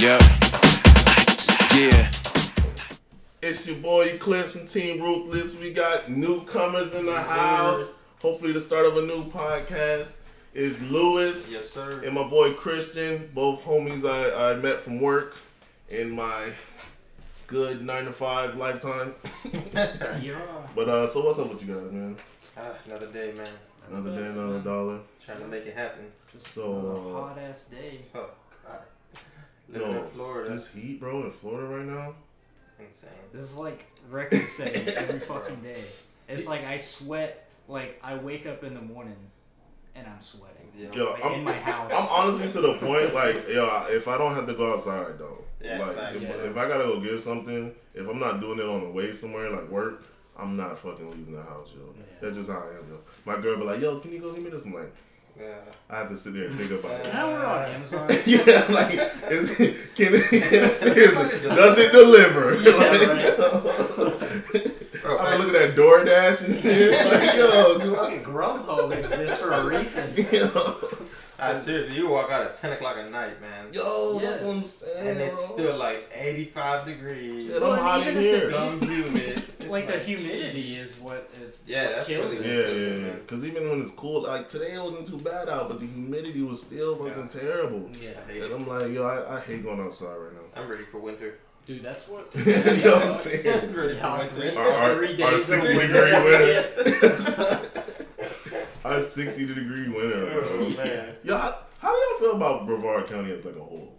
Yep. Yeah. It's your boy Eclipse from Team Ruthless. We got newcomers in the house. Hopefully, the start of a new podcast is Lewis Yes, sir. and my boy Christian, both homies I, I met from work in my good nine to five lifetime. Yeah. But uh, so what's up with you guys, man? Ah, another day, man. Another day, another dollar. Trying to make it happen. Just So, a uh, hot ass day. Oh, God. Living Yo, in Florida. This heat, bro, in Florida right now. Insane. This is like record setting every fucking day. It's like I sweat. Like I wake up in the morning and I'm sweating. Yeah. Yo, Like, I'm, in my house. I'm honestly to the point, like, yo, if I don't have to go outside, though. Yeah, like, facts, if, yeah. if I gotta go get something, if I'm not doing it on the way somewhere, like work, I'm not fucking leaving the house, yo. Yeah. That's just how I am, yo. My girl be like, yo, can you go get me this? I'm like, Yeah. I have to sit there and think about it. Now we're on Amazon. yeah, like, is, can it, seriously, does it deliver? Yeah, Bro, I'm facts. looking at DoorDash and shit. Like, yo, do I, Fucking Grubhub exists for a reason. yo, Ah, seriously, you walk out at 10 o'clock at night, man. yo, Yes. that's what I'm saying. And it's bro. still like 85 degrees. Shit, Well, I'm and hot in even if it here. Dumb humid. It's like the like, humidity is what it Yeah, that's kills really it. Yeah, good, yeah, yeah. Because even when it's cool, like today it wasn't too bad out, but the humidity was still fucking terrible. Yeah, I hate And it. I'm like, yo, I, I hate going outside right now. I'm ready for winter. dude, that's what. you know what I'm saying? I'm ready for Yeah, winter. three- Our, our, three our days 60 of degree winter. winter. our 60 degree winter. Oh, Bro. man. Yo, how, how do y'all feel about Brevard County as like a whole?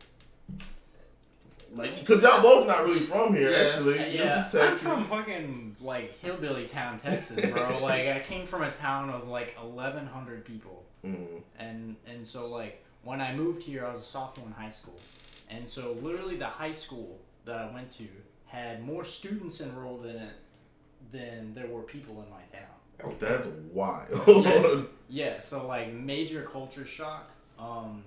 Like, because y'all both not really from here, Yeah. actually. You're Yeah, from I'm from fucking like hillbilly town, Texas, bro. like I came from a town of like 1,100 people, Mhm. and and so like when I moved here, I was a sophomore in high school, and so literally the high school that I went to had more students enrolled in it than there were people in my town. Oh, That's wild. Yeah, so like major culture shock. Um,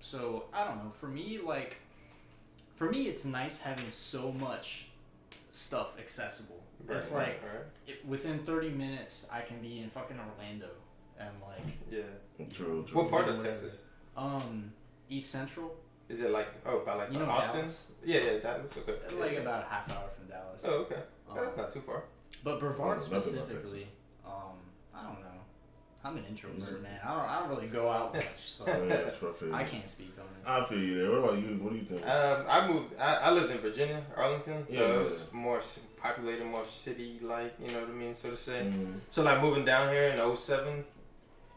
so I don't know. For me, like, for me, it's nice having so much stuff accessible. it's Right, like right. it, within thirty minutes, I can be in fucking Orlando, and like, Yeah. true, true. What part of Texas? um, East Central, Is it like, oh, by like You know Austin? Dallas? Yeah, yeah, Dallas. Okay. like yeah. about a half hour from Dallas. Oh, okay. Um, That's not too far. But Brevard Oh, specifically, um, I don't know. I'm an introvert, man. I don't, I don't really go out much, so yeah, that's what I feel. I can't speak on it. I feel you there. What about you? What do you think? Um, I moved. I, I lived in Virginia, Arlington, so Yeah, it yeah, was more populated, more city-like. You know what I mean, so to say. Mm. So like moving down here in 07,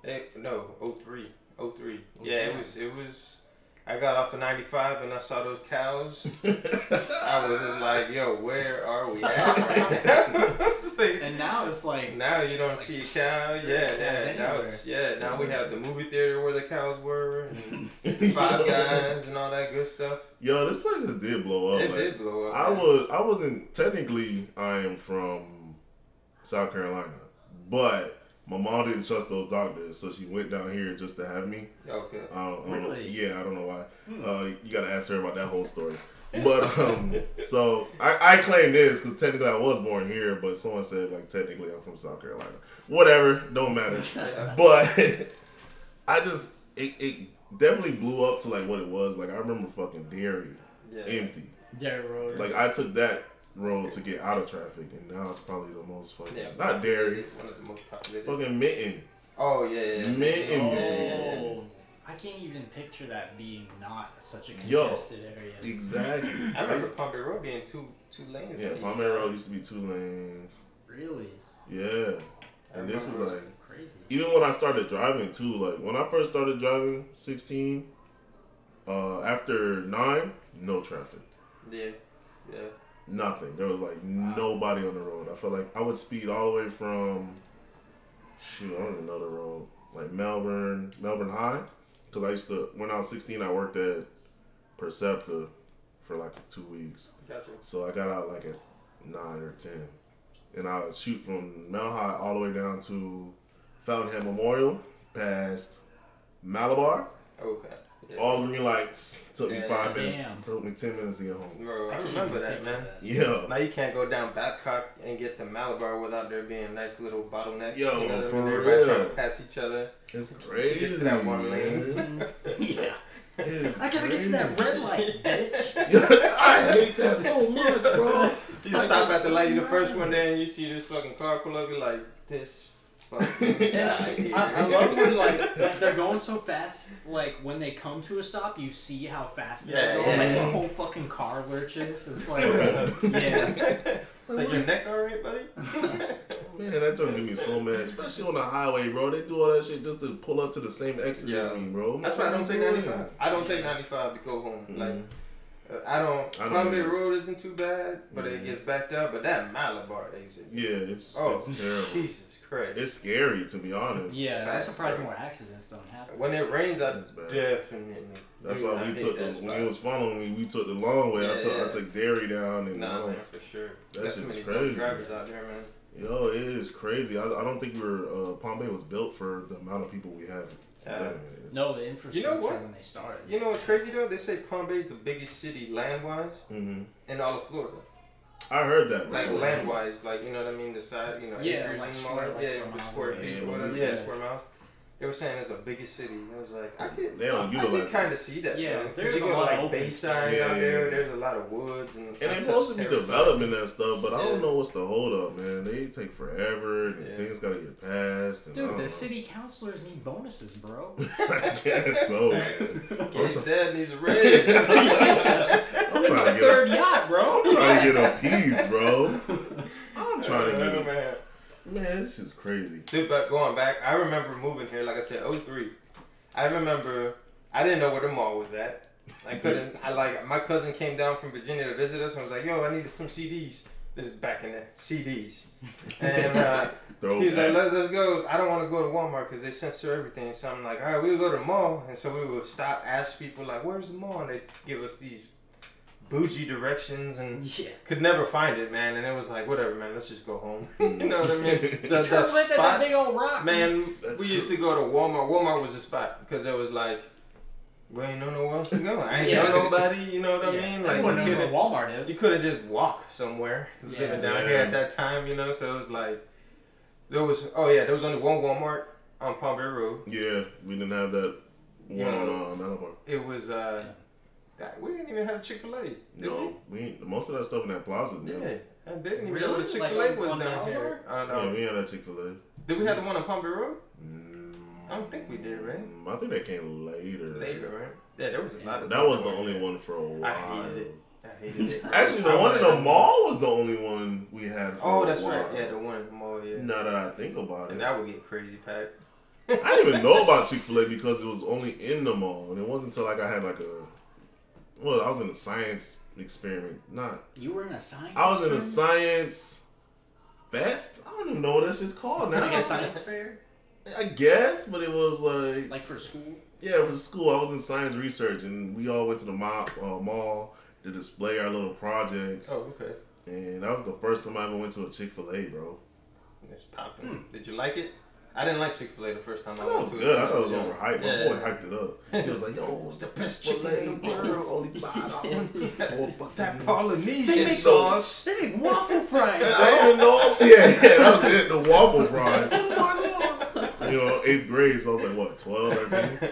eh, no, 03, 03. Yeah, it was. It was. I got off of 95 and I saw those cows. I was just like, yo, where are we at right now? Like, And now it's like now you don't see a cow. Yeah, yeah. Now it's yeah. Now we have the movie theater where the cows were, and Five Guys and all that good stuff. Yo, this place just did blow up. It like, did blow up. I man. was I wasn't technically I am from South Carolina, but my mom didn't trust those doctors, so she went down here just to have me. Okay. I don't, I don't know- Really? yeah, I don't know why. Uh, you gotta ask her about that whole story. But um, so I, I claim this because technically I was born here, but someone said like technically I'm from South Carolina. Whatever, don't matter. but I just it, it definitely blew up to like what it was. Like I remember fucking Derry Yeah. empty. Derrick Road. Like I took that road to get out of traffic, and now it's probably the most fucking Yeah. not Derry, One of the most populated. fucking Minton. Oh yeah, yeah. yeah. Minton used to Yeah. be. Oh, I can't even picture that being not such a Yo. congested area. Exactly. I remember Palm Bay Road being two two lanes. Yeah, on each Palm. Bay Road used to be two lanes. Really Yeah, I and this is like crazy. even when I started driving too. Like when I first started driving, sixteen. Uh, after nine, no traffic, Yeah, yeah. Nothing. There was like nobody on the road. I felt like I would speed all the way from, shoot, I don't even know the road, like Melbourne, Melbourne High, because I used to when I was sixteen, I worked at Percepta for like two weeks. Gotcha. So I got out like at nine or ten, and I would shoot from Mel High all the way down to Fountainhead Memorial, past Malabar. Okay. Yeah. All green lights. Took me Yeah, five minutes. Took me ten minutes to get home. Bro, I can't remember that, man. that. Yeah. Now you can't go down Babcock and get to Malabar without there being a nice little bottleneck. Yo, you know, for Everybody trying real. to pass each other. It's to crazy. get to that one lane. yeah. It is I gotta get to that red light, bitch. I hate that so much, bro. You stop at the light, you the first one there, and you see this fucking car pull up. You're like, this fucking And. I, I love when like they're going so fast. Like when they come to a stop, you see how fast they're Yeah, going. Like yeah. the whole fucking car lurches. It's like, yeah, It's like your neck alright, buddy? Man, that don't give me so mad, especially on the highway, bro. They do all that shit just to pull up to the same exit Yeah. as me, bro. That's why I don't take 95. I don't take 95 to go home. Like, uh, I don't. I don't Palm Bay. Road isn't too bad, but Mhm. it gets backed up. But that Malabar exit. Yeah, it's Oh, it's terrible. Jesus Christ. It's scary to be honest. yeah. I'm surprised bro. more accidents don't happen. when it rains, I That's definitely. That's do why we hit took the, that when spot. it was following me, we took the long way. I took yeah. I took Derry down and Nah, man, for sure. That Got too many crazy. drivers out there, man. Yo, it is crazy. I, I don't think we're uh, Palm Bay was built for the amount of people we have. Yeah. living No, the infrastructure what? when they started. You know what's crazy though? They say Palm Bay is the biggest city land wise in it. Mhm. in all of Florida. I heard that. Like before. land wise, like you know what I mean, the side, you know, Yeah, acres like and square- like yeah, square the square feet Yeah, or whatever. yeah. Yeah, square miles. They were saying it's the biggest city. I was like, I could, They don't I, I utilize kind of see that. Yeah, though. 'Cause there's you a lot to, of like open Bayside space. out Yeah, there. yeah. There's a lot of woods and. And they're untouched supposed to be developing that stuff, but I don't know what's the hold up, man. They take forever and Yeah. things gotta get passed. And Dude, the know. city councilors need bonuses, bro. I guess so. man. Gabe's dad needs a raise. I'm trying to get Third yacht, bro. I'm trying to get a piece, bro. I'm trying to Oh, get a man. This is crazy. Dude, but going back, I remember moving here, like I said, 03. I remember I didn't know where the mall was at. I couldn't. I like my cousin came down from Virginia to visit us and I was like, "Yo, I needed some CDs." This is back in the CDs, and uh, he was like. Let, "Let's go." I don't want to go to Walmart because they censor everything. So I'm like, "All right, we'll go to the mall." And so we would stop, ask people like, "Where's the mall?" And they give us these bougie directions and Yeah. could never find it, man. And it was like, whatever, man. Let's just go home. You know what I mean? The, the Turn that spot, big old rock. man. That's we used to go to Walmart. Walmart was the spot because it was like, we ain't know nowhere else to go. I ain't Yeah. know nobody. You know what I mean? Like Everyone you knows where couldn't, Walmart you couldn't just walk somewhere Yeah. living down Yeah. here at that time. You know, so it was like, there was. Oh yeah, there was only one Walmart on Palm Bay Road. Yeah, we didn't have that one Yeah. on uh, Malabar. It was. uh that, We didn't even have Chick Fil A. Did No, we ain't, most of that stuff in that plaza. we? Yeah, Yeah. I didn't even Really? know what a Chick Fil A Like was down Malabar? here. I don't know. yeah, we had that Chick Fil A. Did we have the one on Palm Bay Road? Mm, I don't think we did, right? Mm, I think that came later. Later, right? Yeah, there was a lot of. That was the only one for a while. I hated it. I hated it. Actually, the one in the mall was the only one we had. For Oh, a that's while. right. Yeah, the one in the mall. Yeah. Now that I think about And it, that would get crazy packed. I didn't even know about Chick Fil A because it was only in the mall, and it wasn't until like I had like a. Well, I was in a science experiment. Not. You were in a science. I was in a science fest. I don't even know what that shit's called now. Like a science fair, I guess, but it was like like for school. yeah, for school. I was in science research, and we all went to the mall, uh, mall to display our little projects. Oh, okay. And that was the first time I ever went to a Chick Fil A, bro. It's popping. Did you like it? I didn't like Chick Fil A the first time I I, went was to good. it. I thought it was young. overhyped. My boy hyped it up. He was like, "Yo, it's the best Chick Fil A in the world. Only five dollars for fucking That Polynesian They make sauce. They make waffle fries. I don't even know. Yeah, yeah, that was it. The waffle fries. Oh my lord. You know, eighth grade, so I was like, what, 12, 13?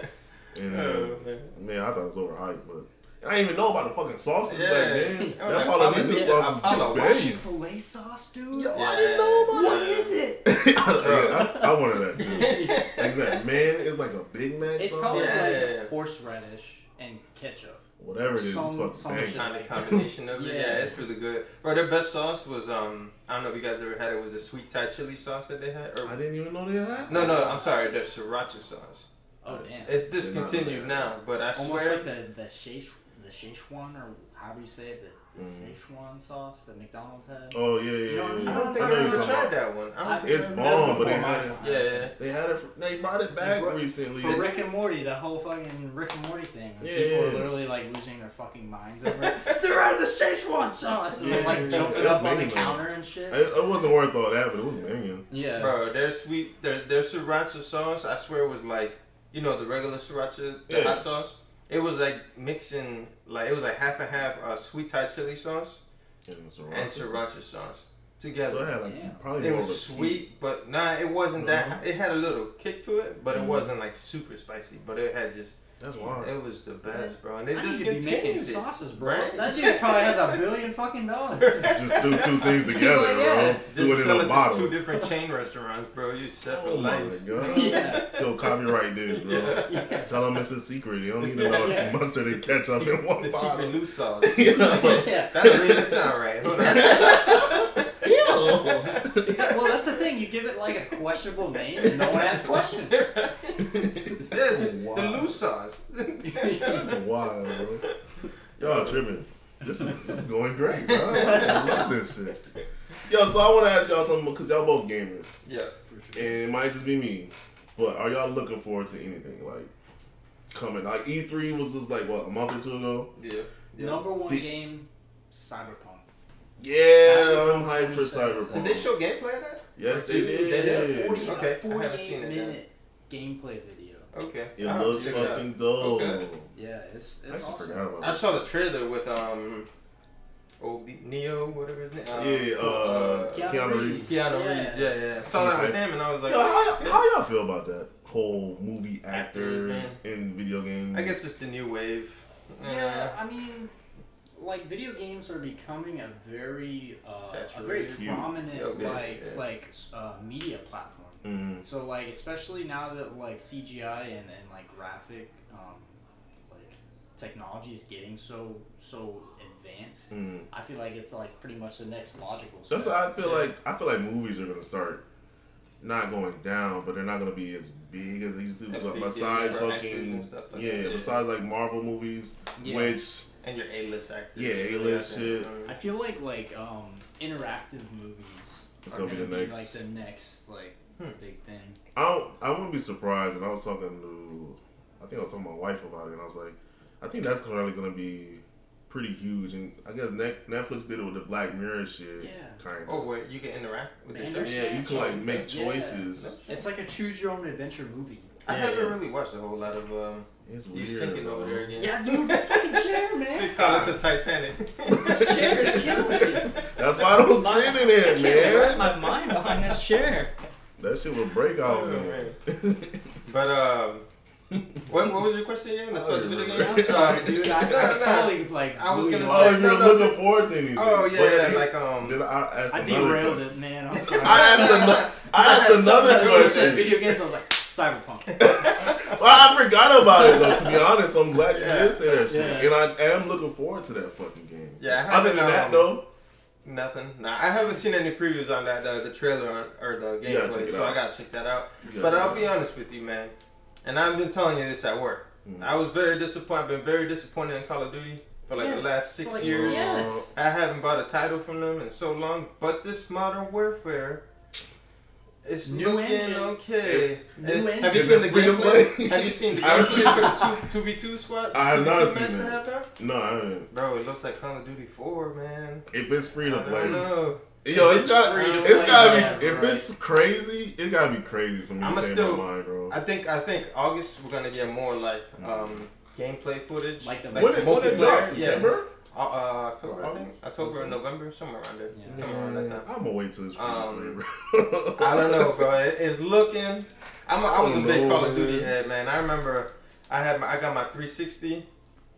And uh, Oh, man. man, I thought it was overhyped, but I didn't even know about the fucking sauces Yeah. back then. I That like, Polynesian Polynesian- sauce I- is I too like big. Chick Fil A sauce, dude. Yo, I didn't know about What it. is it? I, I wanted that too. Like that, man, it's like a Big Mac It's sauce. probably Yeah. like horseradish and ketchup. Whatever it is, Some- it's fucking some kind of combination of it. Yeah. Yeah, it's really good. Bro, their best sauce was um I don't know if you guys ever had it. Was the sweet Thai chili sauce that they had? Or I didn't even know they had. no, no, I'm sorry, the sriracha sauce. Oh damn. It's discontinued now, but I Almost swear. like the the Szech, the Szechuan or however you say it, the, the Mm. Szechuan sauce that McDonald's had. Oh yeah, yeah, You know yeah. what I mean? I don't think know I you're ever tried about. that one. I don't I- think It's I ever- bomb, but before they had time. Yeah, yeah. they had it. For, they brought it back For- recently. For Rick and Morty, the whole fucking Rick and Morty thing. where Yeah, people yeah, are yeah. literally like losing their fucking minds over it. They're out of the Szechuan sauce! And they're Yeah, like yeah, jumping yeah. up on the counter and shit. It, it wasn't worth all that, but it was banging. yeah. Bro, their sweet, their their sriracha sauce. I swear it was like, you know, the regular sriracha, the Yeah. hot sauce. It was like mixing, like it was like half and half uh, sweet Thai chili sauce And sriracha. and sriracha sauce So together. it had like Damn. probably It was of a sweet, but nah, it wasn't that. Mhm. It had a little kick to it, but it Mhm. wasn't like super spicy. But it had just, That's wild. It was the best, bro. And they I need just to be making it. sauces, bro. Right? That dude probably has a billion fucking dollars. Just do two things together, Like, yeah. bro. Do Just it sell in it a to bottle. two different chain restaurants, bro. You set for Oh my life. god. yeah. Yo, copyright this, bro. Yeah. yeah. Tell them it's a secret. You don't need to know it's Yeah. mustard and It's the ketchup secret- in one The bottle. secret loose sauce. Yeah. yeah. That doesn't even sound right. Hold on. Ew. Exactly. Well, that's the thing. You give it like a questionable name, and no one asks questions. Yes, Wow. the loose sauce. That's wild, bro. Y'all tripping. This is this is going great, bro. I love this shit. Yo, so I want to ask y'all something because y'all both gamers, yeah. and it might just be me, but are y'all looking forward to anything like coming? Like E3 was just like what a month or two ago. Yeah. yeah. Number one The- game, Cyberpunk. Yeah, Cyberpunk I'm hyped for Cyberpunk. Did they show gameplay of that? Yes, they They did. did. A 40, Okay, a I haven't seen 48 it then. gameplay video. Okay. It I'll looks check it fucking dope. Okay. Yeah, it's it's actually awesome. forgot about I saw the trailer with um, old Neo, whatever his name. Um, Yeah, uh, Keanu Keanu Reeves. Reeves. Keanu Yeah. Reeves. Yeah, yeah. I saw that with him, and I was like, Yo, how, okay. how y'all feel about that whole movie actor Actors, in video games? I guess it's the new wave. Yeah, I mean, like video games are becoming a very, uh, a very Huge. prominent Okay, like yeah. like uh, media platform. Mhm. So like especially now that like CGI and, and like graphic um, like technology is getting so so advanced, Mhm. I feel like it's like pretty much the next logical. step. That's why I feel Yeah. like I feel like movies are gonna start not going down, but they're not gonna be as big as they used to. Yeah, But big, besides yeah, for actors fucking stuff like yeah, that, yeah. besides like Marvel movies, Yeah. which And your A-list actors. Yeah, A-list I shit. I feel like like um interactive movies It's are gonna be the gonna next- like the next like Hmm. big thing. I don't, I wouldn't be surprised. And I was talking to I think I was talking to my wife about it, and I was like, I think that's probably gonna be pretty huge. And I guess Netflix did it with the Black Mirror shit, Yeah. kind of. Oh, wait, you can interact with the show? yeah, you can like make Yeah. choices. It's like a choose your own adventure movie. I Yeah. haven't really watched a whole lot of um, It's you weird. sinking bro. over there again. Yeah, dude, this fucking chair, man. They call it the Titanic. This chair is killing me. That's why I don't My- sit in it, I can't wrap man. my mind behind this chair. That shit will break out. Oh, man. But um, what, what was your question again? That's I about don't the video remember. game. I'm sorry, dude. I, No, I totally like. I was gonna you oh, say- off. you're no, no. looking forward to anything? Oh But yeah, like um. Did I, ask I derailed question. it, man. I'm sorry. I asked, ano- I asked had another When you said question. video games, I was like Cyberpunk. Well, I forgot about it though. To be honest, I'm glad you Yeah. did say that shit, Yeah. and I am looking forward to that fucking game. Yeah, I Other haven't, than that um, though, Nothing. Nah, I haven't seen any previews on that the, the trailer on, or the You gotta check gameplay, so out. I gotta check that out. But I'll be out. honest with you, man. And I've been telling you this at work. Mhm. I was very disappointed. Been very disappointed in Call of Duty for like Yes. the last six Like, years. Yes. I haven't bought a title from them in so long. But this Modern Warfare, it's New looking engine. okay. New And engine. Have you seen the gameplay? have you seen the I haven't gameplay for the two v two squad? I have 2v2 not seen match they that. No, I haven't. Bro, it looks like Call of Duty 4, man. If it's free to play, don't yo, If it's it's got free to it's play, gotta yeah, be. If right. it's crazy, it gotta be crazy for me I'ma to change still- my mind, bro. I think I think August we're gonna get more like um gameplay footage, Like the- when it, when it drops, Yeah. September? Uh, uh, October, I Oh, think. October or okay. November, somewhere around there. Yeah. Somewhere around that time. I'm gonna wait till it's free Um, bro. I don't know, bro. It, it's looking. I'm. A, I was a big know, Call of Duty head, man. I remember I had my, I got my 360.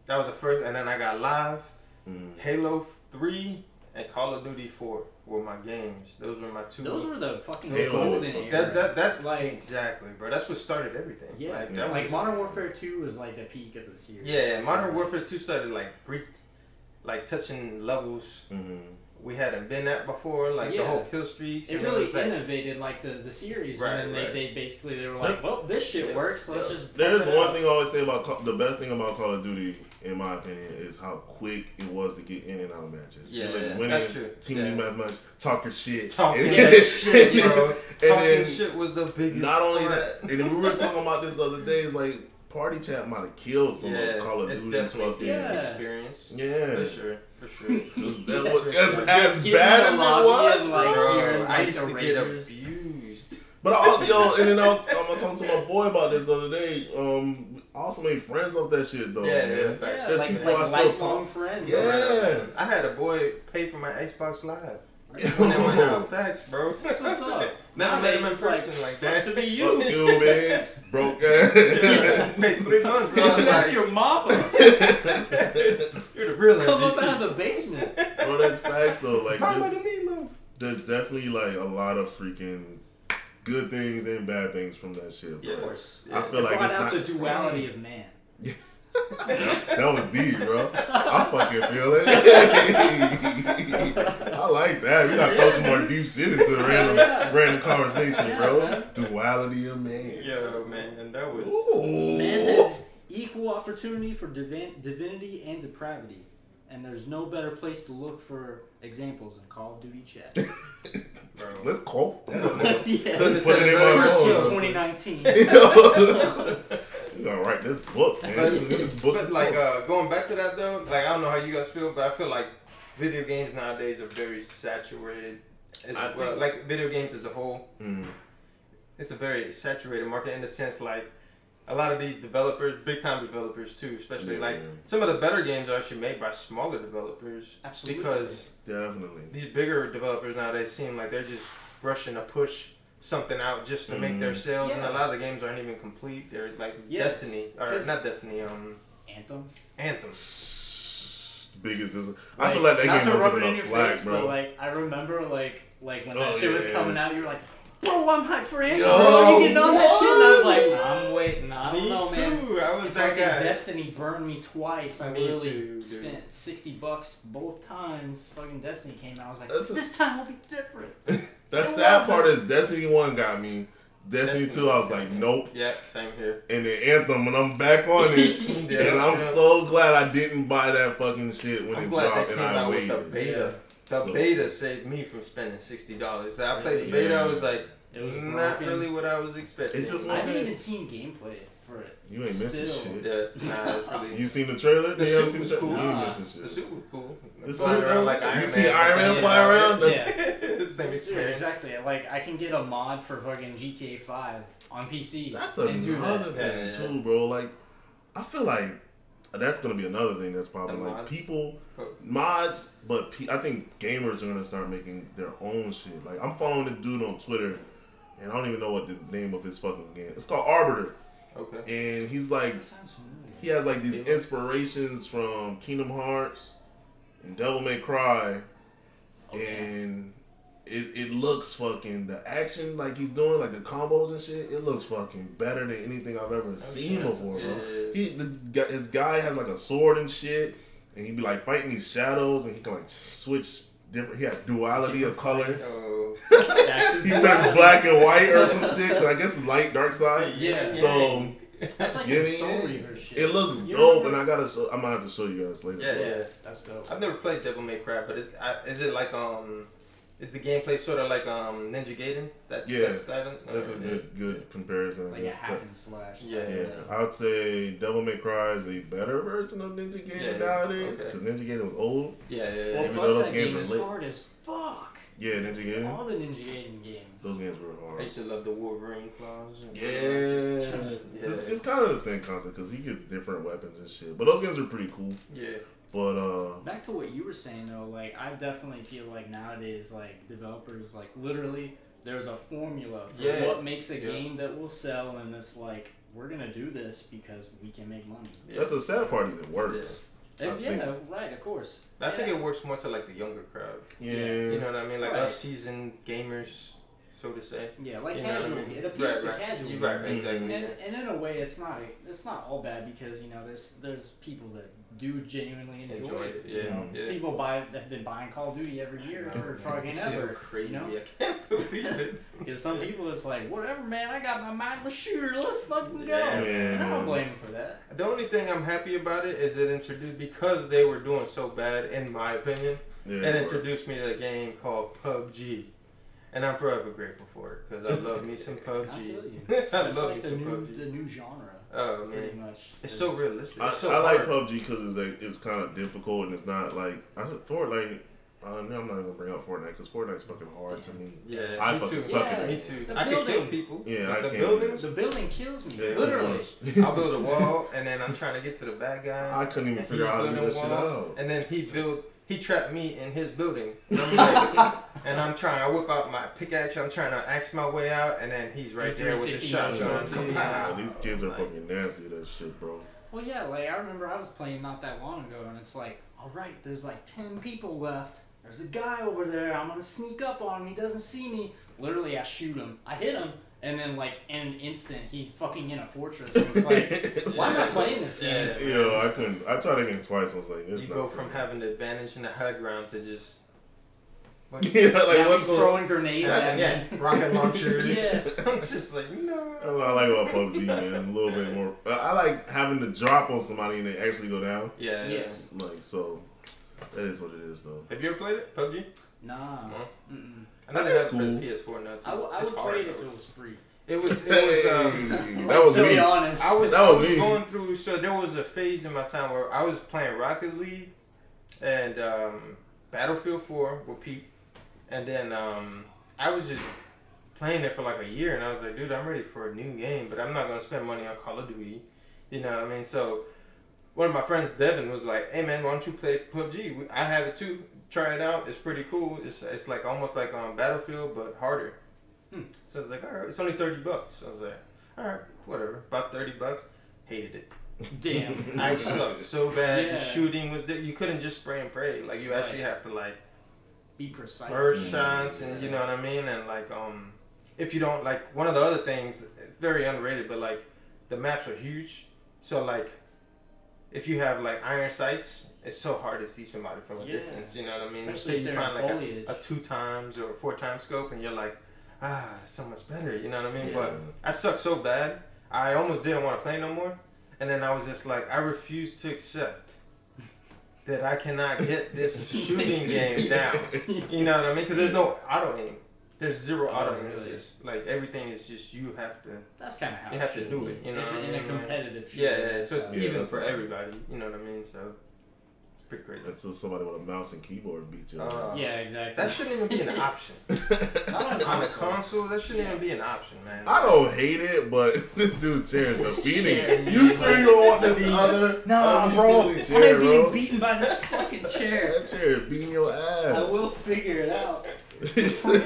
That was the first, and then I got Live, Mm. Halo 3, and Call of Duty 4 were my games. Those were my two. Those were the fucking Halo golden was era. that that that Like- exactly, bro. That's what started everything. yeah, like, like, that was, Modern Warfare Two was like the peak of the series. Yeah, Modern Warfare 2 started like break, like touching levels Mhm. we hadn't been at before, like the whole kill streaks. It really was like, innovated like the, the series, Right, and then right. they, they basically they were like, well, this shit Yeah. works. Let's just. There's it one out." thing I always say about Call, the best thing about Call of Duty, in my opinion, is how quick it was to get in and out of matches. Yeah, You like winning, that's true. Team Yeah. yeah. match, talk your shit, Talking And- that shit, bro. and Talking then shit was the biggest. Not only part. that, and we were talking about this the other day. It's like Party Chat might have killed some yeah, of Call of Duty Duty's definitely fucking. Yeah. experience. Yeah. for sure, for sure. That was, as, as bad as it was, like, bro. hearing, Bro, I used the to get abused. But I also, yo, and then I was, I'm talking to my boy about this the other day. Um, I also made friends off that shit though. Yeah, man. yeah, Yeah. There's like, people like I still talk- friends. Yeah. I had a boy pay for my Xbox Live. when they went out, facts, bro. That's what's up. Never met him in Nowadays, person like that. to be you. Fuck you, man. Broke ass. Paid three months. I was that's like, your mama. you're the real Come up out of the basement. Bro, that's facts though. Like, Mama there's, the meatloaf. there's definitely like a lot of freaking good things and bad things from that shit. Bro. Yeah. Of course. I feel It like brought it's out not the the duality of man. That was deep, bro. I fucking feel it. I like that. We gotta throw some more deep shit into a random, Yeah. random conversation, Yeah, bro. Duality of man. Yo, man, that was. Ooh. Man has equal opportunity for divin- divinity and depravity. And there's no better place to look for examples than Call of Duty chat. Bro. Let's quote that. yeah. Phone. 2019. You gotta write this book, man. But, This book but like uh, going back to that though, like I don't know how you guys feel, but I feel like video games nowadays are very saturated. As I well, think- like video games as a whole, Mm. it's a very saturated market in the sense like a lot of these developers, big time developers too, especially Yeah. like some of the better games are actually made by smaller developers. Absolutely. Because Definitely. these bigger developers nowadays seem like they're just rushing to push something out just to make their Mhm. sales, and a lot of the games aren't even complete. They're like Yes. Destiny, or not Destiny, um, Anthem. Anthem. Biggest dis- I feel like that not game to don't rub give it in your flack, face, bro. but like I remember like like when that Oh, shit was yeah. coming out, you were like, "Bro, I'm hyped for Anthem, Yo, bro. You getting on that shit?" And I was like, I'm waiting. Nah, I don't Me know, too. man." I was If that fucking guy. Destiny burned me twice. I Me really too, dude. spent sixty bucks both times. Fucking Destiny came out. I was like, That's a- "This time will be different." That sad part is Destiny One got me. Destiny, Destiny Two, I was like, nope. Yeah, same here. And then Anthem, when I'm back on it, Yeah, and I'm yeah. so glad I didn't buy that fucking shit when I'm it glad dropped, they and came I out with waited. the beta. The So- beta saved me from spending sixty dollars. I played the beta. I was like, It was not broken. really what I was expecting. It just I haven't wasn't- even seen gameplay for it. You ain't missing Still. shit. Yeah, nah, it's really. You seen the trailer? The You haven't suit seen was the tra- cool. You ain't Nah. missing the shit. suit was cool. The suit, around though? like You Iron see Iron Man then- fly around? That's- Yeah. Same Yeah, exactly. Like I can get a mod for fucking GTA Five on PC. That's and do another that. thing Yeah, yeah, too, bro. Like, I feel like that's gonna be another thing that's probably The like mods? people Oh. mods, but pe- I think gamers are gonna start making their own shit. Like, I'm following this dude on Twitter, and I don't even know what the name of his fucking game. It's called Arbiter, Okay. and he's like That sounds familiar. he has like these inspirations from Kingdom Hearts and Devil May Cry, Okay. and it, it looks fucking the action like he's doing like the combos and shit. It looks fucking better than anything I've ever seen shit. before, bro. Yeah. He the his guy has like a sword and shit, and he'd be like fighting these shadows, and he can like switch different. He had duality of colors. Oh. That's- He turns black and white or some shit. Cause I guess it's light, dark side. Yeah. So That's like Yeah, some. Soul Reaver shit. it looks You dope, and I gotta. Show, I'm gonna have to show you guys later. Yeah, yeah. That's dope. I've never played Devil May Cry, but it, I, is it like um, is the gameplay sort of like um Ninja Gaiden? That Yeah. that's, that, That's a good good comparison. I Like a hack But- and slash. Yeah. Yeah, I would say Devil May Cry is a better version of Ninja Gaiden Yeah, nowadays okay. because Ninja Gaiden was old. Yeah, yeah, Well, yeah. Even plus those that games game are is lit. hard as fuck. Yeah, Ninja Gaiden. All the Ninja Gaiden games. Those games were I hard. used to love the Wolverine claws. Yeah, Yeah. It's, it's kind of the same concept because you get different weapons and shit. But those games are pretty cool. Yeah. But uh, Back to what you were saying though, like I definitely feel like nowadays, like developers, like literally, there's a formula for Yeah. what makes a Yeah. game that will sell, and it's like we're gonna do this because we can make money. Yeah. that's the sad part is it works. I If- yeah, think- right, of course. I think it works more to like the younger crowd. Yeah, You know what I mean? Like Right. us seasoned gamers, so to say. Yeah, like You know what I casual. mean? It appeals Right, to right. casual. You're right, exactly. And, and in a way, it's not it's not all bad because you know there's there's people that do genuinely enjoy, Enjoy it. it, you yeah, know? yeah. People buy have been buying Call of Duty every year for fucking So ever. crazy. You know? I can't believe it. Because some people it's like whatever, man. I got my mind mindless shooter. Let's fucking go. Yeah, and I don't blame them for that. The only thing I'm happy about it is it introduced because they were doing so bad, in my opinion, yeah. and introduced me to a game called PUBG, and I'm forever grateful for it because I love me some PUBG. you. I love like me the some new PUBG. the new genre. Oh Pretty much. it's so realistic. I, It's so I like. PUBG because it's like, it's kind of difficult and it's not like I said Fortnite. Uh, I'm not even gonna bring up Fortnite because Fortnite's fucking hard to me. Yeah, I me fucking too. suck at yeah, it. me too. The I can kill people. Yeah, Like I the can't. buildings. The building kills me. Yeah, literally. I'll build a wall and then I'm trying to get to the bad guy. I couldn't even and figure out how to do building that shit out. And then he built he trapped me in his building. And I'm, like, and I'm trying. I whip out my pickaxe. I'm trying to axe my way out, and then he's right The there with the shotgun. motion. Kapow. Yeah, these kids are fucking nasty. That shit, bro. Well, yeah, like I remember I was playing not that long ago, and it's like, all right, there's like ten people left. There's a guy over there. I'm gonna sneak up on him. He doesn't see me. Literally, I shoot him. I hit him, and then like in an instant, he's fucking in a fortress. And it's like, why am I playing this game? Yeah. Yo, I couldn't. I tried again twice. I was like, it's You not go from me. having the advantage in the high ground to just. What? yeah, like Now what's he's going? throwing grenades at me. yeah, rocket launchers. Yeah. I'm just like, no. That's what I like about PUBG, man. A little bit more. I I like having to drop on somebody and they actually go down. Yeah, yeah. Yes. Like so, that is what it is, though. Have you ever played it? PUBG? Nah. No. Mm-mm. I know they That's have cool. it for the PS4 now too. I, w- I It's would hard, play it if though. it was free. It was. It was. Um, that was to me. be honest. I was. That I was was me. going through. So there was a phase in my time where I was playing Rocket League, and um, Battlefield 4 with Pete, and then um, I was just playing it for like a year, and I was like, dude, I'm ready for a new game, but I'm not gonna spend money on Call of Duty. You know what I mean? So one of my friends, Devin, was like, "Hey man, why don't you play PUBG? I have it too. Try it out. It's pretty cool. It's it's like almost like on Battlefield, but harder." Hmm. So I was like, "All right, it's only thirty bucks." So I was like, "All right, whatever. About thirty bucks." Hated it. Damn. I sucked so bad. Yeah. The shooting was there. You couldn't just spray and pray. Like you actually have to like Be precise. Mm. shots and you know what I mean. And like um, if you don't like one of the other things, very underrated, but like the maps are huge. So like, if you have like iron sights, it's so hard to see somebody from a Yeah. distance. You know what I mean? Especially so if you find like a, a two times or four times scope, and you're like, ah, so much better. You know what I mean? Yeah. But I sucked so bad, I almost didn't want to play no more. And then I was just like, I refuse to accept that I cannot get this shooting game down. You know what I mean? Because there's no auto aim. There's zero Oh, auto aim. really? It's just like everything is just you have to. That's kind of how You it have to do be. it, you know If what I in a mean? Like- competitive Yeah, yeah. So it's Yeah, even for everybody. You know what I mean? So it's pretty crazy. Until somebody with a mouse and keyboard beats you. Uh, Yeah, exactly. That shouldn't even be an option Not on on a console. console. That shouldn't Yeah. even be an option, man. I don't hate it, but this dude's chair is defeating. You man. sure you don't want this other? No, other bro. Philly I chair, ain't being bro? beaten by this fucking chair. That chair is beating your ass. I will figure it out.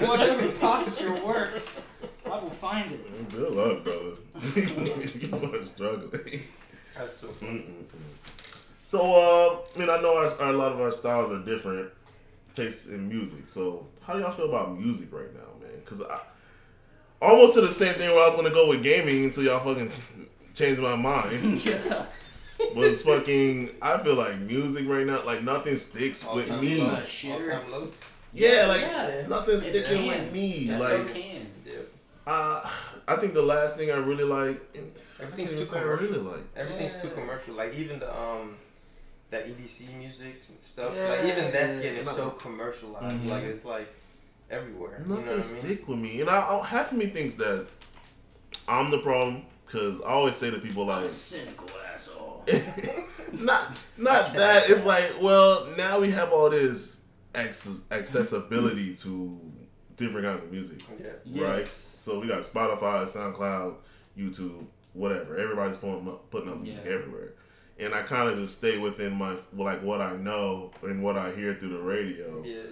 Whatever posture works, I will find it. Good luck, brother. you are struggling. That's so funny. Mm-mm-mm. So, uh, I mean, I know our, our, a lot of our styles are different tastes in music. So, how do y'all feel about music right now, man? Because I almost to the same thing where I was gonna go with gaming until y'all fucking changed my mind. Yeah. was fucking. I feel like music right now, like nothing sticks All with time me. low. Shitter. All time low. Yeah, like Yeah. nothing's It's sticking can. with me. That's like, so can. Yeah. uh, I think the last thing I really like. Everything's too can't I commercial. really like. Everything's too commercial. Like even the um, that EDC music and stuff. Yeah. Like even that's getting so commercialized. Mhm. Like it's like everywhere. Nothing you know what I mean? stick with me, and I, I half of me thinks that I'm the problem because I always say to people I'm like, a cynical asshole. not not that. It's like, well, now we have all this acc- accessibility to different kinds of music, Yeah. right? Yes. So we got Spotify, SoundCloud, YouTube, whatever. Everybody's putting up, putting up music Yeah. everywhere, and I kind of just stay within my like what I know and what I hear through the radio Yeah,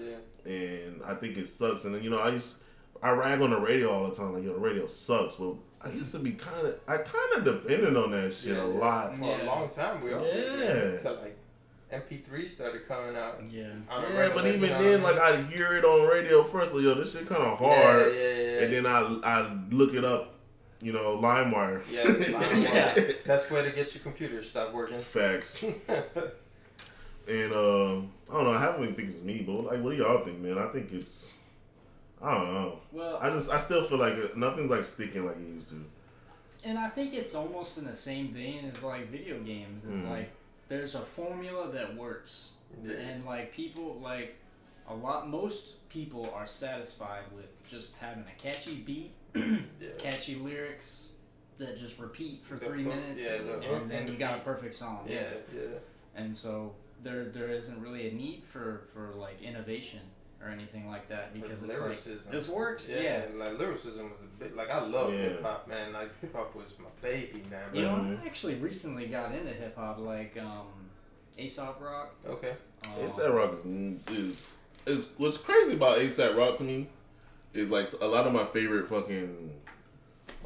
yeah. and I think it sucks. And then you know, I used I rag on the radio all the time, like yo, the radio sucks. But I used to be kind of, I kind of depended on that shit Yeah, a yeah. lot. For Yeah. a long time, we all Yeah. Until like MP3 started coming out. Yeah. on a Yeah, regular, but you even know then, what like I mean? I'd hear it on radio first, like yo, this shit kind of Yeah, hard, Yeah, yeah, yeah. and then I I look it up, you know, LimeWire. Yeah, LimeWire. Yeah. That's where to get your computer to stop working. Facts. And um, I don't know. I haven't even think it's me, but like, what do y'all think, man? I think it's, I don't know. Well, I just, I still feel like nothing's like sticking like it used to. and I think it's almost in the same vein as like video games. It's Mhm. like there's a formula that works, Yeah. and like people like a lot. Most people are satisfied with just having a catchy beat, Yeah. Catchy lyrics that just repeat for three hook- minutes, yeah, the hook and then and you the got a beat. perfect song. Yeah, yeah. and so there there isn't really a need for for like innovation or anything like that because With it's lyricism. like this works. Yeah, Yeah. like lyricism was a bit like I love Yeah. hip hop, man. Like hip hop was my baby, man. You know, Mhm. I actually recently got into hip hop. Like, um, Aesop Rock. Okay. Um, Aesop Rock is, is is what's crazy about Aesop Rock to me is like a lot of my favorite fucking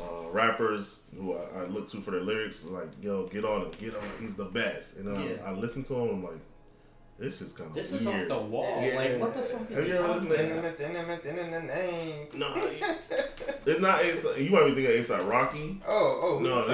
uh, rappers who I, I look to for their lyrics. Like, yo, get on him, get on him. He's the best. And then Yeah. I, I listen to him. I'm like, this is kind of This weird. is off the wall. Yeah. Like, what the fuck is Have he you ever talking listened to about? Name. No, it's not ASAP. You might be thinking ASAP Rocky. Oh, oh, who No,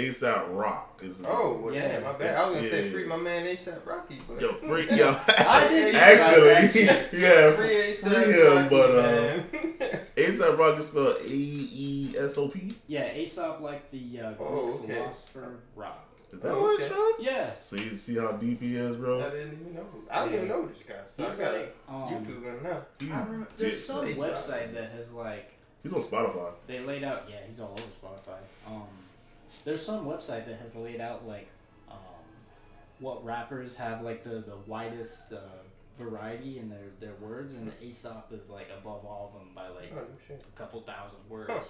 you talking it's- about? Aesop Rock. Is Oh, well, Yeah. my bad. I was gonna Yeah, say free my man ASAP Rocky, but yo, free, yo. I didn't Actually, yeah, free ASAP free him, Rocky, but, uh, man. Aesop Rock is spelled A E S O P. Yeah, Aesop like the uh, Greek Oh, okay. philosopher Rock. Is that Oh, where it's from? Yeah. See, see how deep he is, bro. I didn't even know. I don't even know this guy. So He's I got like, um, YouTube him now. He's, there's dick, some bro. Aesop. website that has like He's on Spotify. they laid out. Yeah, he's all over Spotify. Um, there's some website that has laid out like um, what rappers have like the the widest uh, variety in their their words, and Aesop is like above all of them by like Oh, a couple thousand words. Huh.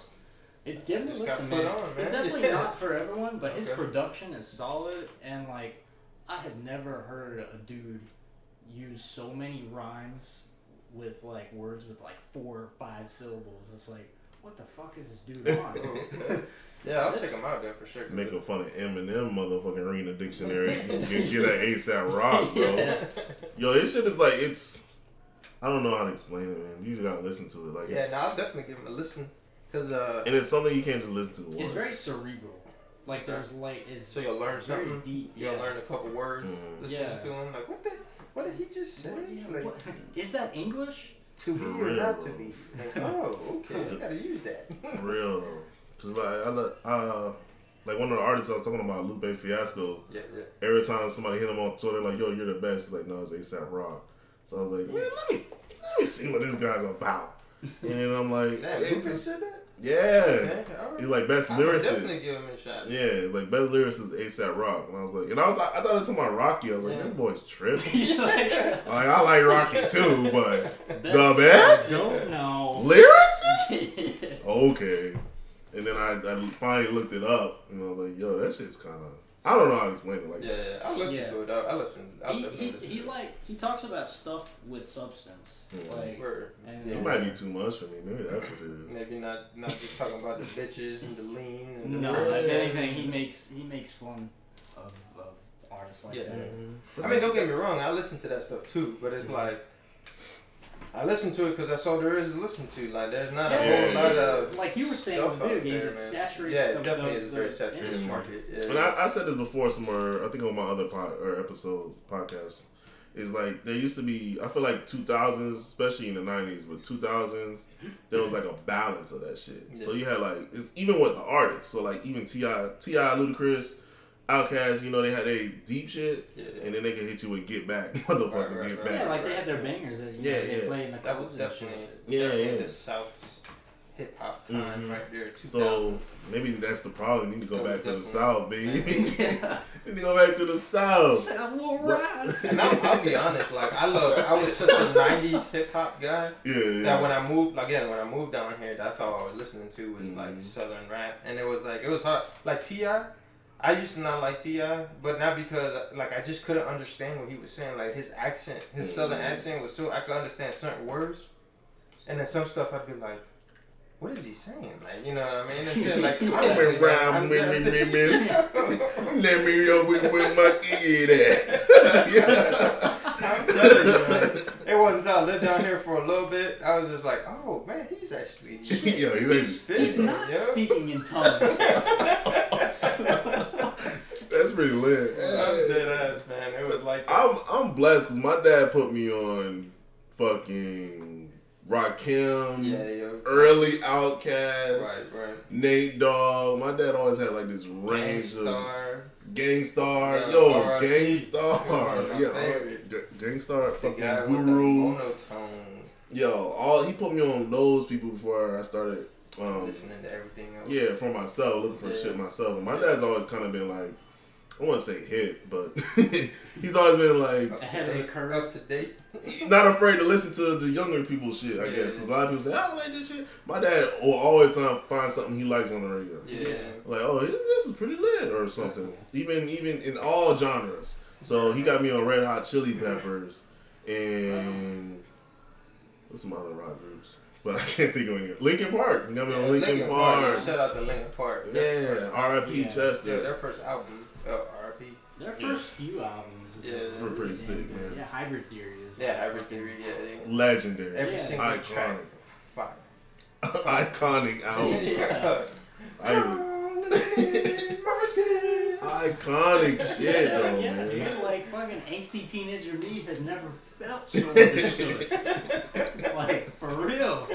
It give him a listen, man. on, It's man. definitely not for everyone, but his production is solid, and like I have never heard a dude use so many rhymes with like words with like four or five syllables. It's like, what the fuck is this dude on? Okay. Yeah, I'll check him out there for sure. 'cause Making fun of Eminem, motherfucking reading the dictionary. Get, get an Aesop Rock, bro. Yeah. Yo, this shit is like it's. I don't know how to explain it, man. You just gotta listen to it, like. Yeah, no, I'll definitely give him a listen. Cause uh, and it's something you can't just listen to. It's very cerebral. Like there's like it's so you'll learn very something. deep. You'll yeah. learn a couple words Mhm. listening Yeah. to him. Like, what the? What did he just say? What- yeah, like, what- is that English? to be For or real, not to bro. be? Like, oh, okay, you gotta use that. For real, though. Cause like I look, uh, like one of the artists I was talking about, Lupe Fiasco. yeah, yeah. Every time somebody hit him on Twitter, like, "Yo, you're the best," He's like, "No, it's Aesop Rock." So I was like, "Man, let me let me see what this guy's about." And I'm like, Damn, it's Lupe just- said that. "Yeah." Okay, all right. He's like best I would definitely lyricist. give him a shot. Yeah, like best lyricist is Aesop Rock, and I was like, and I was I thought it was talking about Rocky. I was like, Yeah. this boy's tripping. like, like I like Rocky too, but best The best? I don't know. lyricist? Okay. And then I, I finally looked it up, and I was like, yo, that shit's kind of. I don't know how to explain it. Like, Yeah, yeah. I'll listen Yeah. to it. I'll, I'll listen. I'll he, definitely he, listen he to it. like he talks about stuff with substance, Mhm. like Word. and it Yeah. might be too much for me. Maybe that's what it is. Maybe not not just talking about the bitches and the lean and the no, if anything, he makes he makes fun of, of artists like Yeah. that. Mm-hmm. I mean, don't get me wrong. I listen to that stuff too, but it's like I listen to it because that's all there is to listen to. Like, there's not a Yeah, whole lot of like you were saying stuff with video out games, there, it saturates Yeah, the- it definitely the- is a very saturated industry. market. Yeah. And I, I said this before somewhere, I think on my other pod, or episode podcast, is like there used to be, I feel like 2000s, especially in the 90s, but 2000s, there was like a balance of that shit. So you had like, it's even with the artists. So like even T.I., T.I., Ludacris, Outkast, you know, they had a deep shit, yeah, yeah. and then they could hit you with Get Back. Motherfucker, Right, right, Get right. Back. Yeah, like they had their bangers that you Yeah, know, they yeah. play in the that clubs was and definitely shit. Yeah, definitely yeah. the South's hip hop time Mhm. right there. 2000. So maybe that's the problem. You need to go That back to the South, baby. you need to go back to the South. Said, "We'll What- rise." and I'll, I'll be honest, like I love, I was such a '90s hip hop guy Yeah, yeah. that when I moved, again, when I moved down here, that's all I was listening to was like Mhm. Southern rap, and it was like it was hard. Like T.I., I used to not like T.I., but not because like I just couldn't understand what he was saying. Like his accent, his Southern Mhm. accent was so I could understand certain words, and then some stuff I'd be like. What is he saying? Like, you know what I mean? Until, like, I'm honestly, man, I'm- with me, me, me. Let me know with, with my kid at. I'm telling you, man. It wasn't until I lived down here for a little bit, I was just like, oh man, he's actually Yo, he's he's like- He's not yo. speaking in tongues. That's pretty lit. I'm dead ass, man. It was like I'm I'm blessed because my dad put me on fucking Rakim, yeah, early Outkast, Right, right. Nate Dogg. My dad always had like this range of Gang Starr. Gangstar. Yeah, Yo, R.I.P. Gang Starr. Yeah, Gang Starr, fucking Guru. Yo, all he put me on those people before I started. Um, listening to everything else. Yeah, for myself, looking for Yeah. shit myself. And my dad's always kind of been like, I want to say hit, but he's always been like, Up to Ahead of the date, curve. Up to date. not afraid to listen to the younger people's shit, I Yeah. guess. 'Cause a lot of people say, I don't like this shit. My dad will always try to find something he likes on the radio. Yeah. Like, oh, this this is pretty lit or something. cool. Even even in all genres. So he got me on Red Hot Chili Peppers and what's some other rock groups? But I can't think of any. Linkin Park. You got me Yeah, on Linkin, Park. Shout out to Linkin Park. That's the Yeah, first- R.I.P. Yeah. Yeah, their first album. Uh, R.I.P. Their first few albums. were Yeah. We're pretty sick, good. man. Yeah, Hybrid Theory is. Yeah, Hybrid Theory. Yeah, they, Legendary. every Yeah. single Iconic. track. Fire. Iconic album. Yeah. Iconic shit though, yeah, man. dude, like fucking angsty teenager me had never felt so understood. like for real.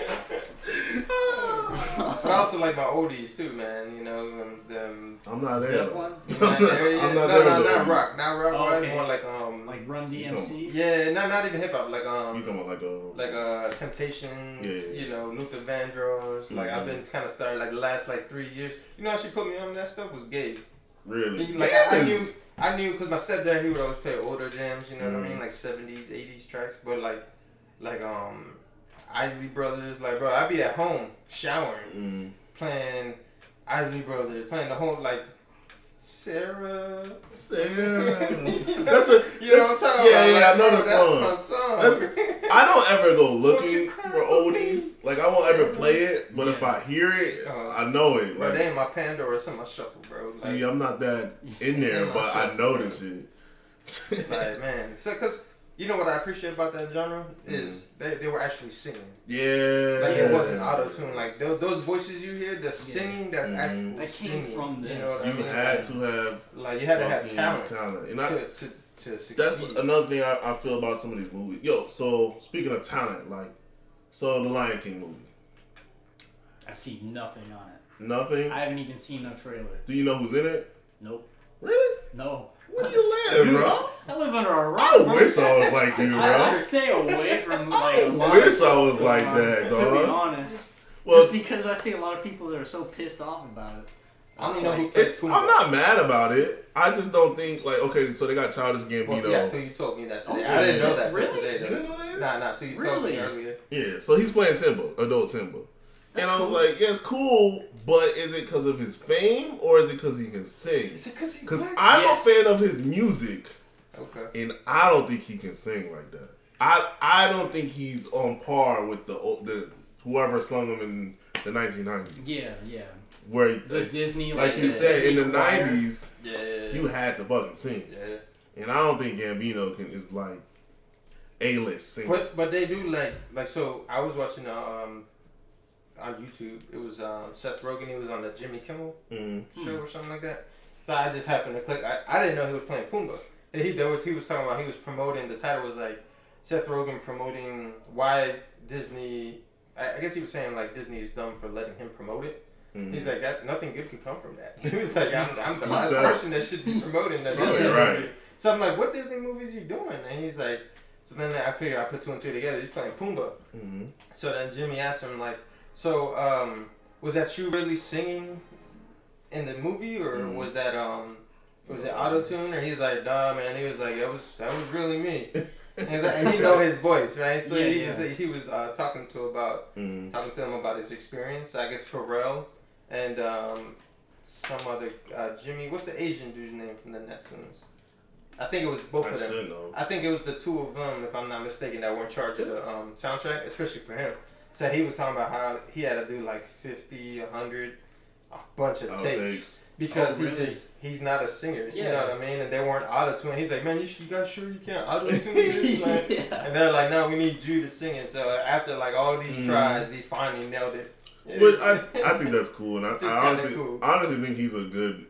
But I also like my oldies too, man. You know, um, them. I'm not there. Zeppelin, You I'm not- yeah, yeah. I'm not no, there no, with not those. rock, not rock. Oh, rock, okay. More like um, like Run DMC. yeah, not not even hip hop. Like um, You talking about like a like uh Temptations, Yeah, yeah. you know, Luther Vandross. Like I've Mhm. been kind of started like the last like three years. You know how she put me on that stuff was Gabe. really? He- like I, I knew, I knew because my stepdad he would always play older jams. You know what I mean, like seventies, eighties tracks. But like, like um, Isley Brothers. Like bro, I'd be at home showering, Mm. playing Isley Brothers, playing the whole like Sarah. Sarah. That's a You know what I'm talking Yeah, about? yeah, I Like, know bro, the that's song. my song. That's- I don't ever go looking for cry for me? oldies. Like I won't ever play it, but if I hear it, Uh, I know it. Bro, Like, they in my Pandora, it's in my shuffle, bro. Like, see, I'm not that in there, in but I shit. know this shit. like man, so because you know what I appreciate about that genre is Mm. they, they were actually singing. yeah, Like it wasn't auto tune. Like those, those voices you hear, the Yeah. singing that's actual That came singing. from You know You I mean? had like, to have like you had to have talent, talent, and I, to, to to succeed. That's another thing I, I feel about some of these movies. Yo, so speaking of talent, like, so the Lion King movie, I've seen nothing on it. nothing. I haven't even seen no trailer. Do you know who's in it? Nope. Really? No. Where do you live, Dude, bro? I live under a rock. I bro. wish I was like you, I, I stay away from like. I a lot of wish I was like going on, that, To be honest, Well, just because I see a lot of people that are so pissed off about it. I don't know like, it's, I'm not mad about it. I just don't think like okay, so they got Childish Gambino. Well, yeah, until you told me that today. Okay. I didn't know that till Really? today. You didn't know that? Nah, nah, till you told me earlier. Yeah, so he's playing Simba, adult Simba. That's and I was cool. like, yeah, it's cool, but is it because of his fame or is it because he can sing? Is it because he Because? I'm Yes. a fan of his music. Okay. and I don't think he can sing like that. I I don't think he's on par with the the whoever sung him in the 1990s, Yeah, yeah. where The like, Disney, like like you the said in the choir. 90s, Yeah, yeah, yeah. you had to fucking sing, yeah. and I don't think Gambino can is like a list singer. But but they do like like so. I was watching um on YouTube. It was um Seth Rogen. He was on the Jimmy Kimmel Mm. show or something like that. So I just happened to click. I, I didn't know he was playing Pumbaa. And he there was he was talking about he was promoting. The title was like Seth Rogen promoting why Disney. I, I guess he was saying like Disney is dumb for letting him promote it. Mm. He's like that. Nothing good could come from that. He was like, I'm, I'm the last person that should be promoting that Disney right. movie. So I'm like, what Disney movies you doing? And he's like, so then I figured I put two and two together. He's playing Pumbaa. Mhm. So then Jimmy asked him like, so um, was that you really singing in the movie, or Mhm. was that um, was it auto tune? Or he's like, nah, man. He was like, that was that was really me. And, like, and he know his voice, right? So Yeah, he yeah. was he was uh, talking to about Mhm. talking to him about his experience. I guess Pharrell and um, some other uh, Jimmy. What's the Asian dude's name from the Neptunes? I think it was both I of them. know. I think it was the two of them, if I'm not mistaken, that were in charge of the um, soundtrack, especially for him. So he was talking about how he had to do like 50, 100, a bunch of I'll takes because Oh, he really? just he's not a singer. You know what I mean? And they weren't auto tune. He's like, man, you, sh- you guys sure you can't auto tune this? Like, yeah. and they're like, no, we need you to sing it. So after like all these Mhm. tries, he finally nailed it. But I, I think that's cool, and I, I honestly cool. honestly think he's a good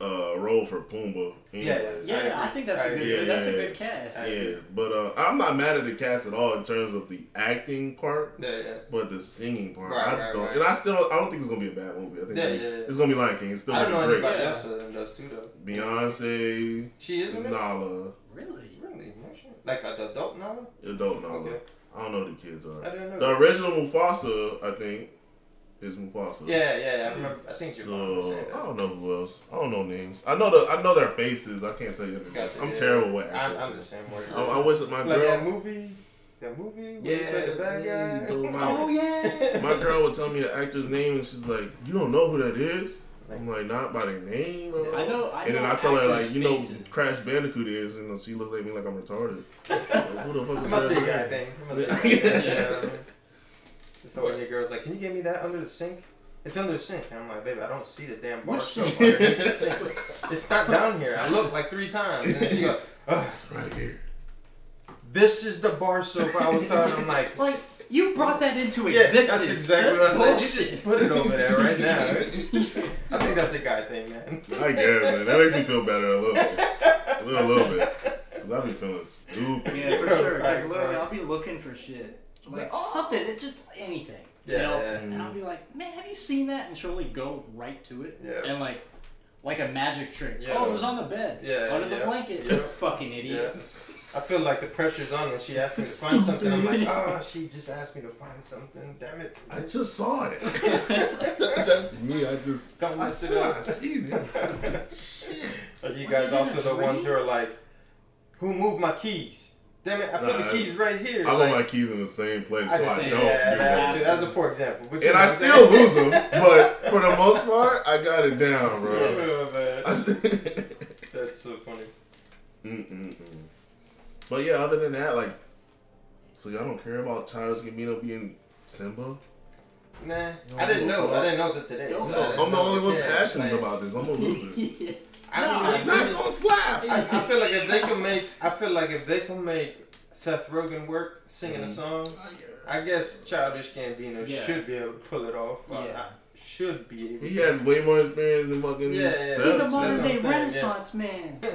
uh, role for Pumbaa. Yeah, anyway. yeah. Yeah, I think that's I a good. agree. that's a good cast. Yeah, but uh, I'm not mad at the cast at all in terms of the acting part, yeah, yeah. but the singing part, Right, I just right, don't. right. And I still, I don't think it's gonna be a bad movie. I think Yeah, it's, gonna, yeah, yeah. it's gonna be Lion King. It's still I don't gonna know be great. anybody Yeah. else other than those two though. Beyonce, She is in it. Nala, Really? Really? Like a adult now? adult Nala. Okay. I don't know who the kids I are. didn't know. The that. original Mufasa, I think, is Mufasa. Yeah, yeah, yeah. I remember. I think your mom was So saying I don't know who else. I don't know names. I know the I know their faces. I can't tell you. Their. Gotcha, I'm yeah. terrible with I'm, actors. I'm the same way. I, I wish that my like that girl. movie. That movie. Yeah, played the bad guy. you my- Oh yeah. My girl would tell me the actor's name, and she's like, "You don't know who that is." I'm like, not by their name, bro. I know- I and then know I tell her like, actors' you know, faces. Crash Bandicoot is, and she looks at me like I'm retarded. Like, who the fuck It is must be a that? guy thing. Must be a guy thing. Yeah. So when your girl's like, "Can you get me that under the sink?" It's under the sink. And I'm like, baby, I don't see the damn bar Which soap sink? underneath the sink. It's not down here. I looked like three times, and then she goes, Ugh, Right here. "This is the bar soap I was talking." I'm like, Like you brought that into "Yeah, existence. that's exactly That's what I said. You bullshit. just put it over there right now." I think that's a guy thing, man. I guess, man. That makes me feel better a little bit. A little, little bit. Because I be feeling stupid. Yeah, for sure. Because Right, literally, right. I'll be looking for shit, like Oh. something, it's just anything. Yeah, you know? yeah. And I'll be like, man, have you seen that? And she'll like go right to it, Yeah. and like, like a magic trick. Yeah. Oh, it was on the bed. Yeah, under yeah. the blanket. Yeah. Fucking Yeah. idiot. I feel like the pressure's on when she asked me to find something. I'm like, oh, she just asked me to find something. Damn it. I just saw it. That- That's me. I just. Don't I mess it swear up. I seen it. Shit. Are you Was guys also the ones who are like, who moved my keys? Damn it, I put Nah, the keys right here. I like, want my keys in the same place, I so just I don't yeah, do that, that. that's a poor example. But And I what still saying? lose them, but for the most part, I got it down, bro. Man. I- That's so funny. Mm-mm-mm. But yeah, other than that, like, so y'all don't care about Childish Gambino being Simba? Nah, I didn't know. I didn't know till today. so I didn't I'm the only one Yeah, passionate like, about this. I'm a loser. yeah. I mean, No, It's like, not gonna slap. I, I feel like if they can make, I feel like if they can make Seth Rogen work singing Mhm. a song, I guess Childish Gambino Yeah. should be able to pull it off. Uh, Yeah. I should be able. He to. has way more experience than fucking. Yeah, yeah. Seth. He's a modern day saying, yeah. Renaissance man.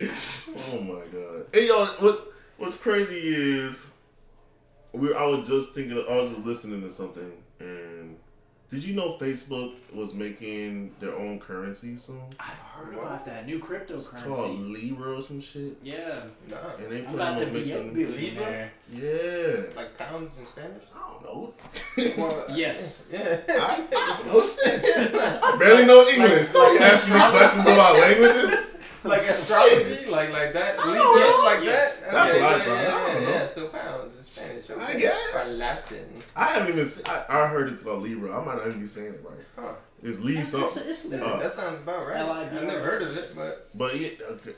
Oh my god. Hey yo, what's what's crazy is we I was just thinking I was just listening to something and did you know Facebook was making their own currency soon? I've heard What? about that new It's called cryptocurrency. Libra or some shit. Yeah, Nah, And they I'm plan about to on be a making billionaire. Yeah. like pounds in Spanish. I don't know. Well, Yes. Yeah. I, I know shit. Barely know English. Like, like asking me questions about languages. like astrology, like like that, I Libra, don't know. like Yes. that. That's Okay, a lot, yeah, bro. I Yeah, don't yeah, know. yeah. So pounds in Spanish. Okay. I guess. Or Latin. I haven't even. se- I, I heard it's about Libra. I might not even be saying it right. Huh. It's Lee It's, something. it's, Yeah, Uh, that sounds about right. L.I.B.R.. I've never heard of it, but But yeah, okay.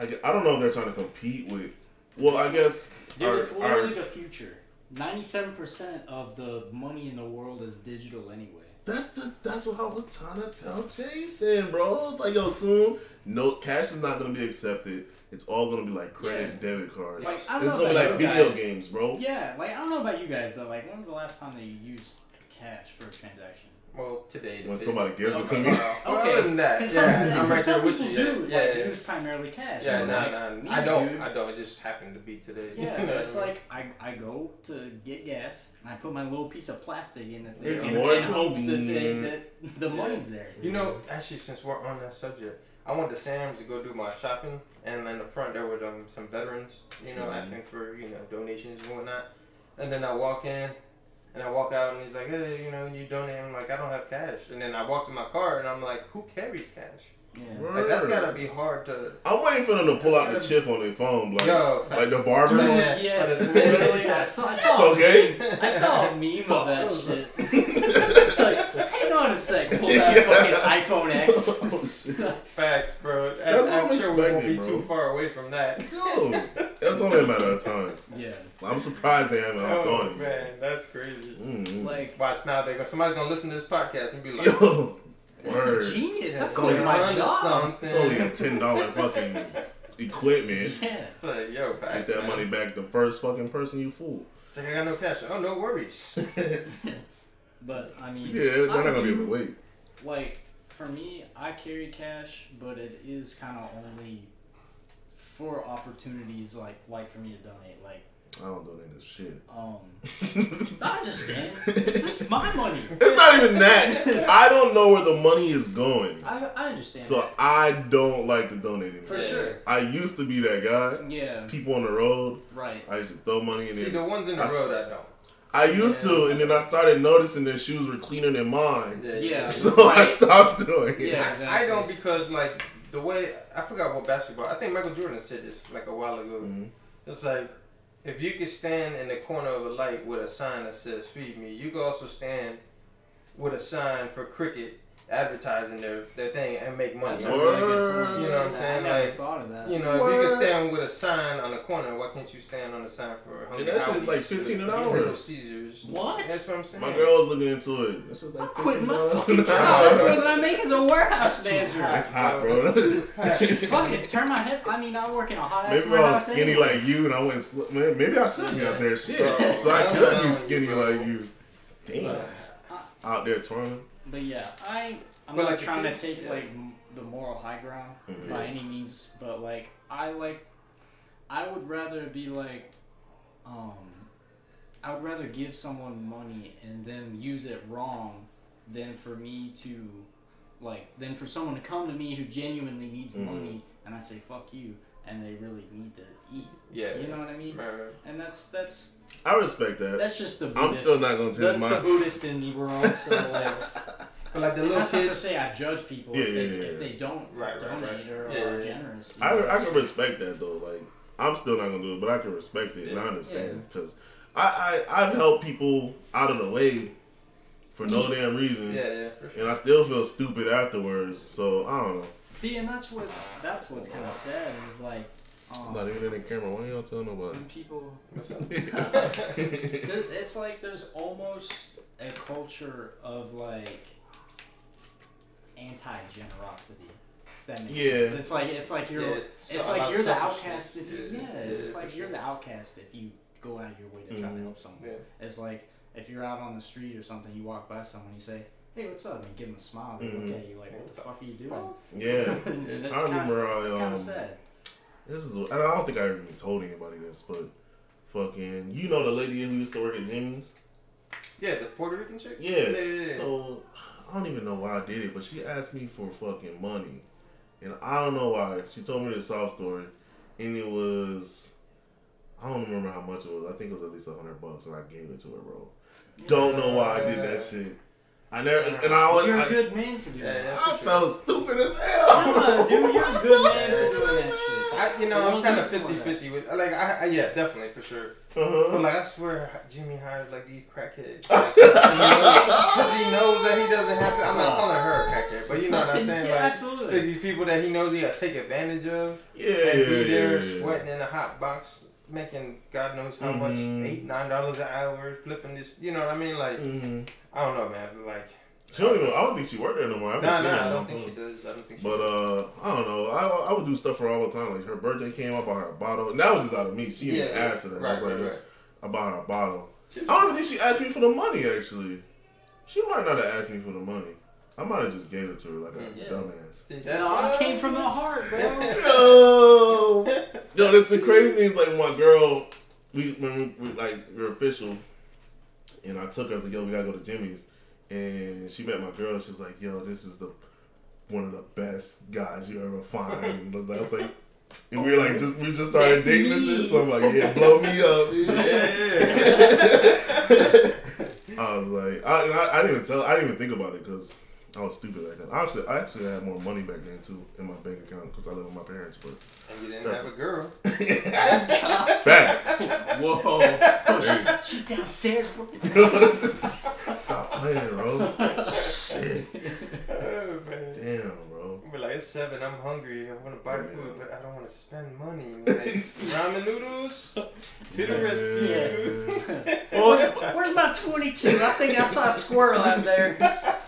I, I don't know if they're trying to compete with. Well, I guess. Dude, our- it's our- literally the future. Ninety-seven percent of the money in the world is digital anyway. that's the that's what I was trying to tell Jason, bro. It's like yo, soon no cash is not gonna be accepted. It's all gonna be like credit, debit cards. Like, I don't it's know gonna be like video guys. games, bro. Yeah, like I don't know about you guys, but like when was the last time that you used cash for a transaction? well, today. When somebody gives it to me. Okay. other than that, yeah, some, I'm right some there with people you. do Yeah, like yeah, yeah. use primarily cash. Yeah, but, nah, like, nah, me, I don't. dude, I don't. It just happened to be today. Yeah, You know it's what I mean? like I, I go to get gas and I put my little piece of plastic in the thing It's and, more and hope that, they, that the money's there. You know, actually, since we're on that subject, I went to Sam's to go do my shopping, and in the front there were um, some veterans, you know, Mhm. asking for you know donations and whatnot. And then I walk in, and I walk out, and he's like, "Hey, you know, you donate." I'm like, "I don't have cash." And then I walk to my car, and I'm like, "Who carries cash?" Yeah. Like that's Word. gotta be hard to. I'm waiting for them to pull out the chip on their phone, like Yo, like the facts. barber. Yeah. It's Yes, But- literally. I saw, I saw, okay. I saw a meme of that Fuck. shit. it's like, hang on a sec, pull that Yeah. fucking iPhone X. oh. Facts, bro. That's I'm what I'm sure we won't be expecting, too far away from that. Dude, that's only a matter of time. Yeah, I'm surprised they haven't hopped Oh on man, that's crazy. Mm-hmm. like Watch now, they're gonna, somebody's gonna listen to this podcast and be like, Yo, that's word. a genius. Yeah, That's so like my job. something. It's only a ten dollar fucking equipment. Yeah. It's like, yo, facts, Get that man. money back the first fucking person you fool. It's like I got no cash. Oh, no worries. But I mean, Yeah, they're not gonna be able to wait. like for me, I carry cash, but it is kind of only for opportunities like like for me to donate. Like, I don't donate this shit. um, I understand. It's just my money. It's not even that. I don't know where the money is going. I, I understand. So I don't like to donate anymore. for sure. I used to be that guy. Yeah. People on the road, Right. I used to throw money in See, there. the ones in the I- road, I don't. I used to, and then I started noticing their shoes were cleaner than mine. Yeah. yeah. So I stopped doing it. Yeah, I, I don't because like the way I forgot what basketball. I think Michael Jordan said this like a while ago. Mhm. It's like if you could stand in the corner of a light with a sign that says "Feed me," you could also stand with a sign for cricket advertising their, their thing and make money. That's on really good point. You know what I'm I saying? never Like, thought of that. You know, if you What? can stand with a sign on the corner, why can't you stand on the sign for Hungry that shit is like 15 an hour. Little Caesars. What? That's what I'm saying. My girl was looking into it. This is like I quit my $15 fucking an job. hour. That's more than I make as a warehouse manager. It's hot, bro. Fuck it, turn my head. I mean, I work in a hot ass Maybe I was warehouse. skinny anyway. like you and I went, sl- man, maybe I should be Yeah. out there shit. So I could be skinny like you. Damn. Uh, out there touring. But yeah, I I'm But not like trying kids, to take yeah. like the moral high ground Mhm. by any means, but like I like I would rather be like um I would rather give someone money and then use it wrong than for me to like than for someone to come to me who genuinely needs Mhm. money and I say fuck you and they really need to eat. Yeah. You know what I mean? Right, right. And that's that's I respect that. that's just the Buddhist. I'm still not gonna change that's my. the Buddhist in me, bro. So like But like the little that's not to kids. say I judge people Yeah, if, they, yeah, yeah, if they don't Right, right, donate right. or Yeah, are yeah. generous. I, know, I can respect that though. Like I'm still not gonna do it, but I can respect it and I understand because I, I I've helped people out of the way for no damn reason, Yeah, yeah, for sure. and I still feel stupid afterwards. So I don't know. See, and that's what's that's what's kind of sad is like, um, I'm not even in the camera. Why you don't tell nobody? when people, What's up? there, it's like there's almost a culture of like anti generosity. That makes Yeah. sense. It's like it's like you're Yeah, it's, so like you're the outcast if you Yeah, yeah, yeah, it's for like you're sure. the outcast if you go out of your way to try to Mhm. help someone. Yeah. It's like if you're out on the street or something, you walk by someone, you say, "Hey, what's up?" and you give them a smile. They Mhm. look at you like, "What the fuck are you doing?" Yeah, and it's I remember Kinda, it's I kind um. of sad. This is and I don't think I even told anybody this, but fucking you know the lady who used to work at Jimmy's. Yeah, the Puerto Rican chick. Yeah. yeah, yeah. yeah. So I don't even know why I did it, but she asked me for fucking money, and I don't know why. She told me this sob story, and it was I don't remember how much it was. I think it was at least a hundred bucks, and I gave it to her, bro. Don't know why I did that shit. I never, and I always, You're a I, good man for doing Yeah, that. yeah. I felt stupid as hell. Nah, dude, you're a good man for doing as that shit. I, you know, We I'm kind of to do 50 that. 50 with, like, I, I, yeah, definitely, for sure. Uh-huh. But, like, I swear, Jimmy hired, like, these crackheads. Because he knows that he doesn't have to. I'm not calling her a crackhead, but you know what I'm saying? yeah, like, absolutely. these people that he knows he got to take advantage of Yeah, and yeah, be there yeah, yeah. sweating in a hot box, making God knows how much, Mhm. eight, nine dollars an hour, flipping this. You know what I mean? Like, Mhm. I don't know, man. Like, She don't even. I don't think she worked there no more. I nah, nah, I don't think she does. I don't think she But does. uh, I don't know. I, I would do stuff for her all the time. Like her birthday came up, I bought her a bottle. And that was just out of me. She didn't even ask for that. I Right, was like, right, right. I bought her a bottle. I don't even think she asked me for the money. Actually, she might not have asked me for the money. I might have just gave it to her like a. Yeah. dumbass. See, No, I came from the heart, bro. Yo, yo, that's the crazy thing. is, Like my girl, we when we, we like we're official, and I took her to go. We gotta go to Jimmy's, and she met my girl. She's like, "Yo, this is the one of the best guys you ever find." And I was like, and we were like, just we just started That's dating and me. shit. So I'm like, "Yeah, blow me up." Yeah. I was like, I, I, I didn't even tell. I didn't even think about it because I was stupid back then. I actually, I actually had more money back then too in my bank account because I live with my parents. But And you didn't That's- have a girl. facts. Whoa. Oh, she's downstairs, bro. Stop playing, bro. Shit. Oh, man. Damn, bro. Be like, it's seven. I'm hungry. I want to buy Yeah. food, but I don't want to spend money. Like, ramen noodles to the Man. rescue. Well, Where's my 22? I think I saw a squirrel out there.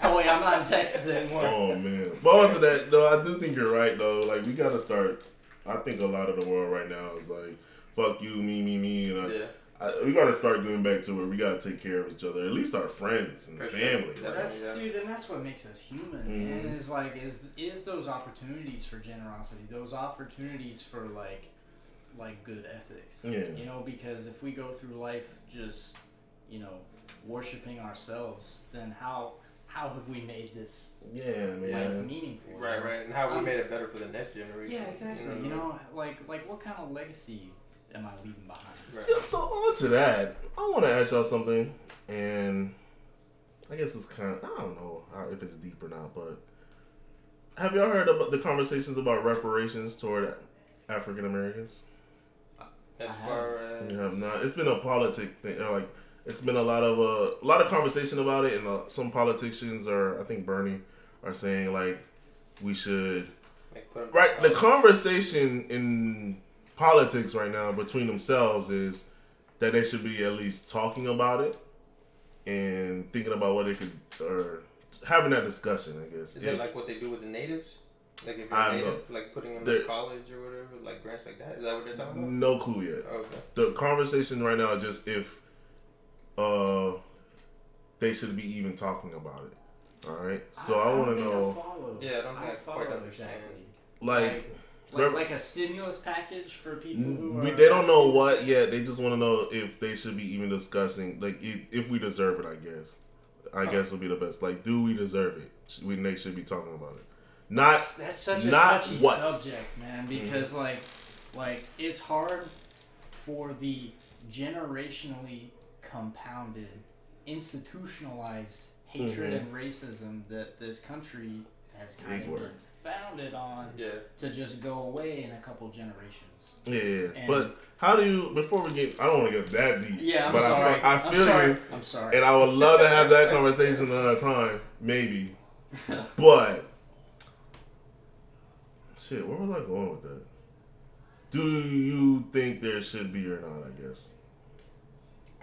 Oh, wait, I'm not in Texas anymore. oh man. But on to that though, I do think you're right though. Like we gotta start. I think a lot of the world right now is like, fuck you, me, me, me, and I, Yeah. I, we gotta start going back to where we gotta take care of each other, at least our friends and For sure. family. Yeah. That's Yeah. dude, and that's what makes us human, Mhm. man. Is like is is those opportunities for generosity, those opportunities for like like good ethics. Yeah. You know, because if we go through life just you know worshiping ourselves, then how how have we made this Yeah, life man. meaningful? Right, right. And how we Um, made it better for the next generation. Yeah, exactly. You know, like like what kind of legacy am I leaving behind? Right. Yeah, so on to that, I want to ask y'all something, and I guess it's kind of I don't know how, if it's deep or not, but have y'all heard about the conversations about reparations toward African Americans? As far as. You have not. It's been a politic thing. uh, Like it's been a lot of uh, a lot of conversation about it, and uh, some politicians are I think Bernie are saying like we should Like, put 'em- right the conversation in politics right now between themselves is that they should be at least talking about it and thinking about what they could or having that discussion i guess Is If- it like what they do with the natives? Like if you're I a don't native, like putting them The- in college or whatever, like grants like that. Is that what they're talking about? no clue yet Okay. the conversation right now is just if uh they should be even talking about it all right so i, don't want to know followed. Yeah, I don't think I follow quite understand. exactly. like Like, Rep- like a stimulus package for people who we, are they don't know what yet they just want to know if they should be even discussing like if, if we deserve it i guess i Huh. guess would be the best like do we deserve it we they should be talking about it not That's, that's such a not touchy what. Mm-hmm. subject, man. Because like, like it's hard for the generationally compounded, institutionalized hatred Mhm. and racism that this country has kind Big of been founded on Yeah. to just go away in a couple generations. yeah, yeah. And- but how do you before we get i don't want to get that deep Yeah, I'm but sorry. I, I I'm feel sorry. you I'm sorry. and I would love to have that conversation another time, maybe. But shit, where was I going with that? Do you think there should be or not? I guess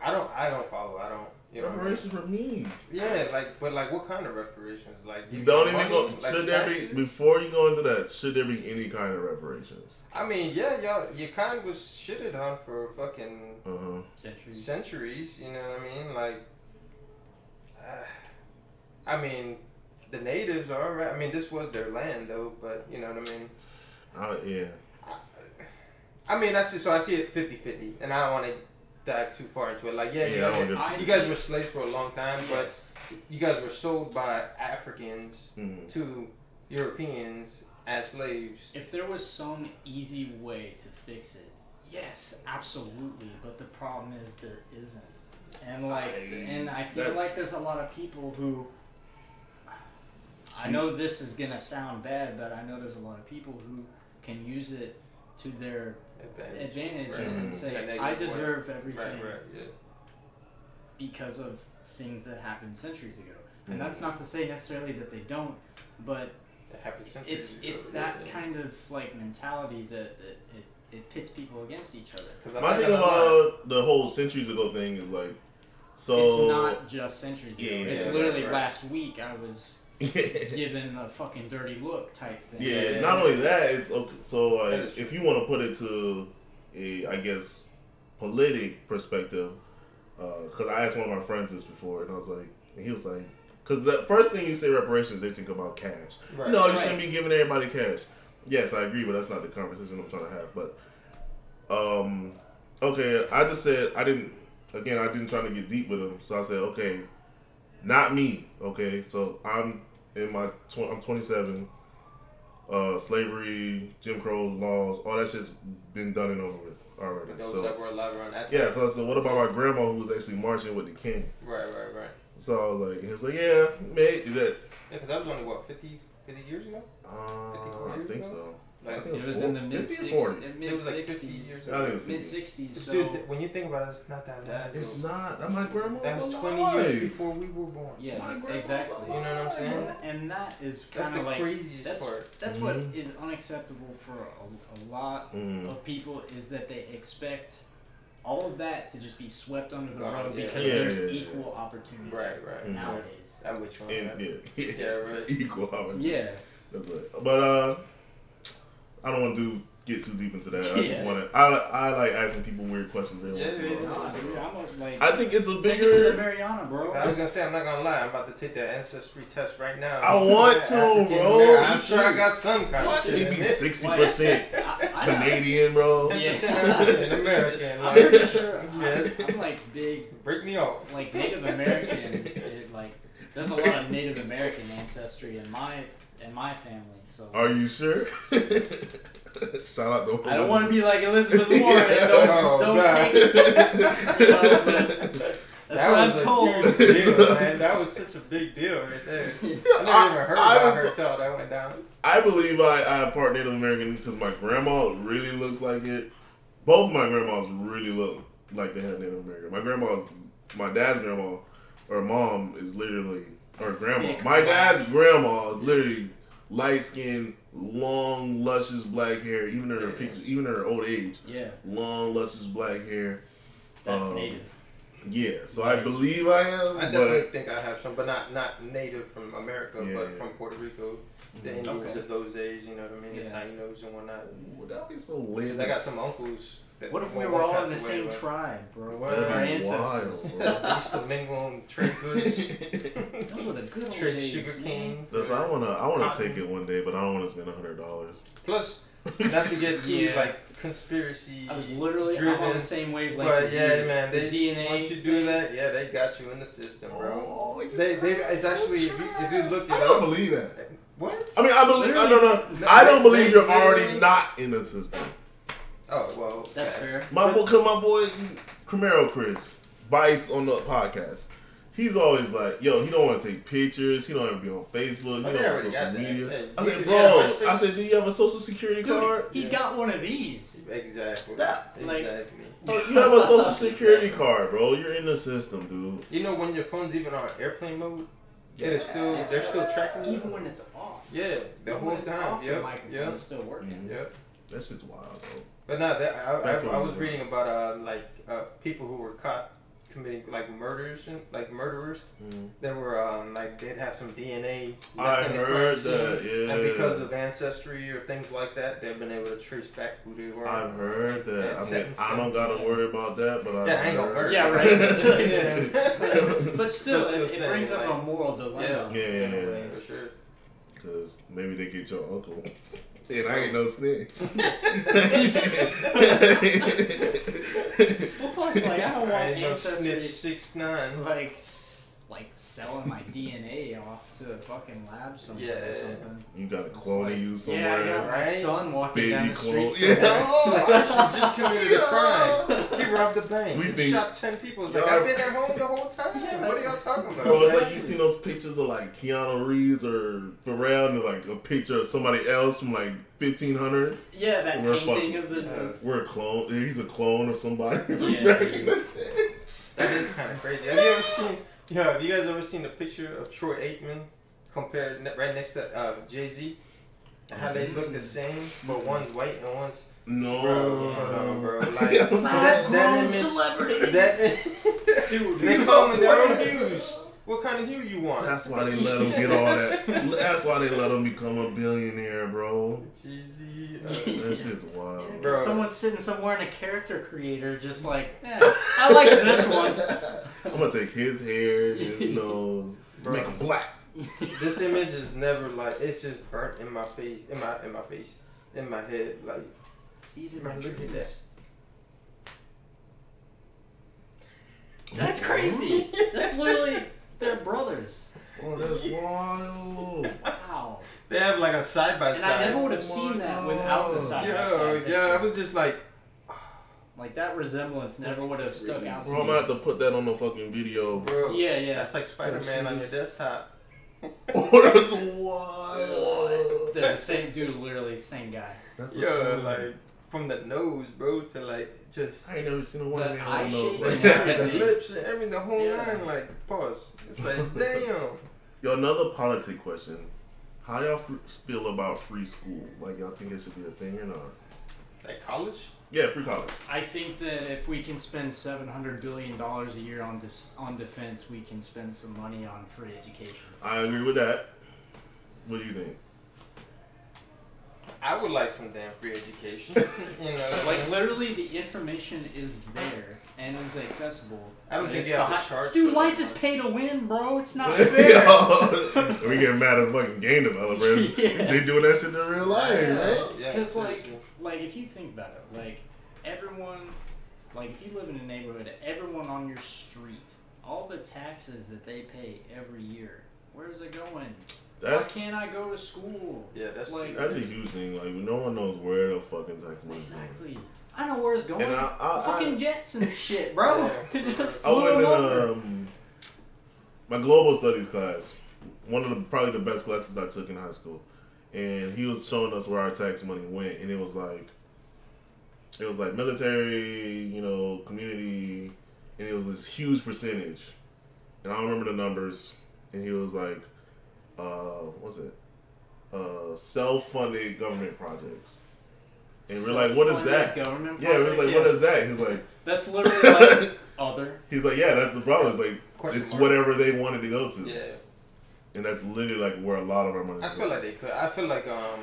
I don't. I don't follow. I don't. You know. what I mean? reparations for me. Yeah, like, but like, what kind of reparations? Like, You don't them even go. Like should there be before you go into that? Should there be any kind of reparations? I mean, yeah, y'all, your kind was shitted on for fucking Uh huh. Centuries. centuries. You know what I mean? Like, uh, I mean, the natives are alright. I mean, this was their land though, but you know what I mean. Uh, yeah. I mean, I see. So I see it 50-50, and I don't want to dive too far into it. Like, yeah, you, Yeah, I guys, you guys were slaves for a long time, but you guys were sold by Africans Mhm. to Europeans as slaves. If there was some easy way to fix it, yes, absolutely. But the problem is there isn't. And like, I- and I feel like there's a lot of people who. I know this is gonna sound bad, but I know there's a lot of people who can use it to their Advantage. advantage Right. and say, "I way. deserve everything Right, right, yeah. because of things that happened centuries ago." Mhm. And that's not to say necessarily that they don't, but It it's ago, it's that yeah. kind of like mentality that, that it, it pits people against each other. 'Cause I'm My thing gonna about the whole centuries ago thing is like, so it's not just centuries ago. Yeah, it's yeah, literally right, right. last week I was given a fucking dirty look type thing. Yeah, Yeah. not only that, it's okay. So That if you want to put it to a, I guess, politic perspective, because I asked one of my friends this before, and I was like, and he was like, because the first thing you say reparations, they think about cash. Right. no, you Right. shouldn't be giving everybody cash. Yes, I agree, but that's not the conversation I'm trying to have. But, um, okay, I just said I didn't. Again, I didn't try to get deep with him, so I said, okay, not me. Okay, so I'm in my tw- I'm 27. Uh, slavery, Jim Crow laws, all that shit's been done and over with already. Those So that were alive around that yeah, time. so what about my grandma who was actually marching with the king? Right, right, right. So I was like, he was like, yeah, mate, that. Yeah, because that was only, what, 50, 50 years ago? Uh, 54 I think ago? so. Like, I think It was in the 50 mid or sixties. 40. It Mid was like 50 years sixties. I think it was Mid sixties. So Dude, th- when you think about it, it's not that long. That's- It's not. That my grandma That was was 20 alive. years before we were born. yeah, My grandma's exactly. You know what I'm saying? And, and that is kind of like craziest that's part. that's Mhm. what is unacceptable for a, a lot Mm. of people is that they expect all of that to just be swept under the rug yeah. because Yeah, there's yeah, yeah. equal opportunity Right, right. Mhm. nowadays. That which one? And, yeah, Yeah, right. equal opportunity. Yeah. That's right. But uh, I don't want to do get too deep into that. I just want to. I I like asking people weird questions. Every Yeah, once in a yeah, while. Nah, dude, I'm like I think it's a take it to the bigger. Mariana, bro. I was gonna say I'm not gonna lie. I'm about to take that ancestry test right now. I want to, African bro. American. I'm sure I got some kind Why of should shit he in be sixty percent I, I, Canadian, bro? Ten percent African American. I'm pretty sure. I'm, yes. I'm like big, Break me off. like Native American. it, like there's a lot of Native American ancestry in my in my family. So Are you sure? Shout out to. I don't want to be like Elizabeth Warren. and Don't, Oh, don't God. take it. You that's that what was I'm told. a huge deal, man. That was such a big deal right there. I never even heard I- I about was- her till that went down. I believe I, I am part Native American because my grandma really looks like it. Both my grandmas really look like they had Native American. My grandma's, my dad's grandma or mom is literally or grandma. My dad's grandma is literally light skin, long, luscious black hair. Even in her Yeah. picture, even in her old age, Yeah, long, luscious black hair. that's Um, native. Yeah, so I believe I am, I definitely but think I have some, but not not native from America, Yeah, but from Puerto Rico. The Indians Okay. of those days, you know what I mean? Yeah. The Tainos and whatnot. Ooh, that'd be so lit. 'Cause I got some uncles. That What if we were all in the away, same but tribe, bro? What? Our That'd be ancestors. wild, bro. They used to mingle and trade goods, Those were the good old trade days. sugar cane. Listen, I wanna, I wanna Cotton. take it one day, but I don't wanna spend a hundred dollars. Plus, not to get too Yeah. like conspiracy. I was literally I'm on the same wavelength. But yeah, you. man, The they DNA once you do thing. that, yeah, they got you in the system, bro. Oh, They, they, it's so actually if you, if you look it I don't up, believe that. what? I mean, I believe. I Literally- don't know. No, I don't they- believe they you're already literally- not in the system. Oh well, That's okay. fair. My boy, cause my boy Camaro Chris Vice on the podcast. He's always like, yo, he don't want to take pictures. He don't ever be on Facebook. Oh, he Oh, don't they have already social media. Hey, I said, bro. I said, do you have a social security Dude, card? he's Yeah. got one of these. Exactly. That- like- exactly. Oh, you have a social security card, bro. You're in the system, dude. You know when your phone's even on airplane mode, it'll still It's- they're still tracking you. Even when it's off. Yeah, the Even whole time. off, the Yep. microphone Yep. is still working. Mm-hmm. Yep. That shit's wild, though. But no, that, I, I, I was reading about uh like uh people who were caught committing like murders and like murderers. Mm. They were um like they'd have some DNA. left I in the heard crime scene, that, yeah. And because of ancestry or things like that, they've been able to trace back who they were. I've heard that. And I mean, I don't gotta worry about that, but I Yeah, I ain't gonna heard. murder. Yeah, right. yeah. But still, That's it, it same, brings up like- a moral dilemma. Yeah, yeah, yeah. For sure. Cause maybe they get your uncle. And I ain't no snitch. Well, plus, like, I don't I want ain't no snitch ancestry, six nine. like, s- like selling my DNA off to a fucking lab somewhere or something. you got a clone of you Yeah, I somewhere. got my Right? son walking down Baby the clone. street. Yeah. Oh, like, actually just committed a crime. He robbed a bank. We He think- shot ten people. It's like I've been at home the whole time. Yeah. What are y'all talking about? Bro, it's like you seen those pictures of like Keanu Reeves or Pharrell and like a picture of somebody else from like 1500s. Yeah, that We're painting fucking- of the. Yeah. We're a clone. He's a clone of somebody. Yeah. back in the day. That is kind of crazy. Have you ever seen? Yeah, have you guys ever seen the picture of Troy Aikman compared ne- right next to uh, Jay Z? And how they look the same, but one's white and one's No. bro, no, bro. Like Yeah. that, that Grown image, celebrities. that Dude, they He's call them so their own white. Hues. What kind of hue you want? That's why they let him get all that. That's why they let him become a billionaire, bro. Jeezy. That shit's wild. Yeah, Bro. Someone's sitting somewhere in a character creator, just like, eh, I like this one. I'm gonna take his hair, his nose, Bro. make him black. this image is never like it's just burnt in my face, in my in my face, in my head. Like Seated Man, look at that. That's crazy. That's literally their brothers. Oh, that's wild. Wow. they have like a side by And I never would Oh have seen that oh without the side by side. yeah. I picture. was just like, Like that resemblance never That's would have stuck out to Bro, I'm me. gonna have to put that on the fucking video. bro. Yeah, yeah. That's like Spider Man on your desktop. Oh, that's wild. The same dude, literally the same guy. That's a Yo, cool- like from the nose, bro, to like just I ain't never seen a white The man eye with nose shape like and that. the lips and everything, the whole Yeah. line. Like pause. It's like damn. Yo, another politic question. How y'all f- feel about free school? Like, y'all think it should be a thing or not? Like college. Yeah, free college. I think that if we can spend seven hundred billion dollars a year on this on defense, we can spend some money on free education. I agree with that. What do you think? I would like some damn free education. you know, Like literally, the information is there and is accessible. I don't think you have to charge Dude, life is pay to win, bro. It's not fair. Yo, we get mad at fucking game developers. Yeah. They doing that shit in real life, Yeah, bro. yeah, Because like, like if you think about it, like everyone, like if you live in a neighborhood, everyone on your street, all the taxes that they pay every year, where's it going? That's Why can't I go to school? yeah, that's like- that's a huge thing. Like no one knows where the fucking tax money's going. Exactly. I know where it's going. And I, I, Fucking I, jets and shit, bro. Yeah. It just I went them in over. um, my global studies class, one of the probably the best classes I took in high school, and he was showing us where our tax money went, and it was like, it was like military, you know, community, and it was this huge percentage, and I don't remember the numbers, and he was like, uh, what's it? Uh, self-funded government projects. And we're like, what is that? Government Yeah, we're projects? like, what is that? He's like, That's literally like other. he's like, yeah, that's the problem. It's like Question it's mark. whatever they wanted to go to, Yeah, and that's literally like where a lot of our money. I feel going. like they could. I feel like um,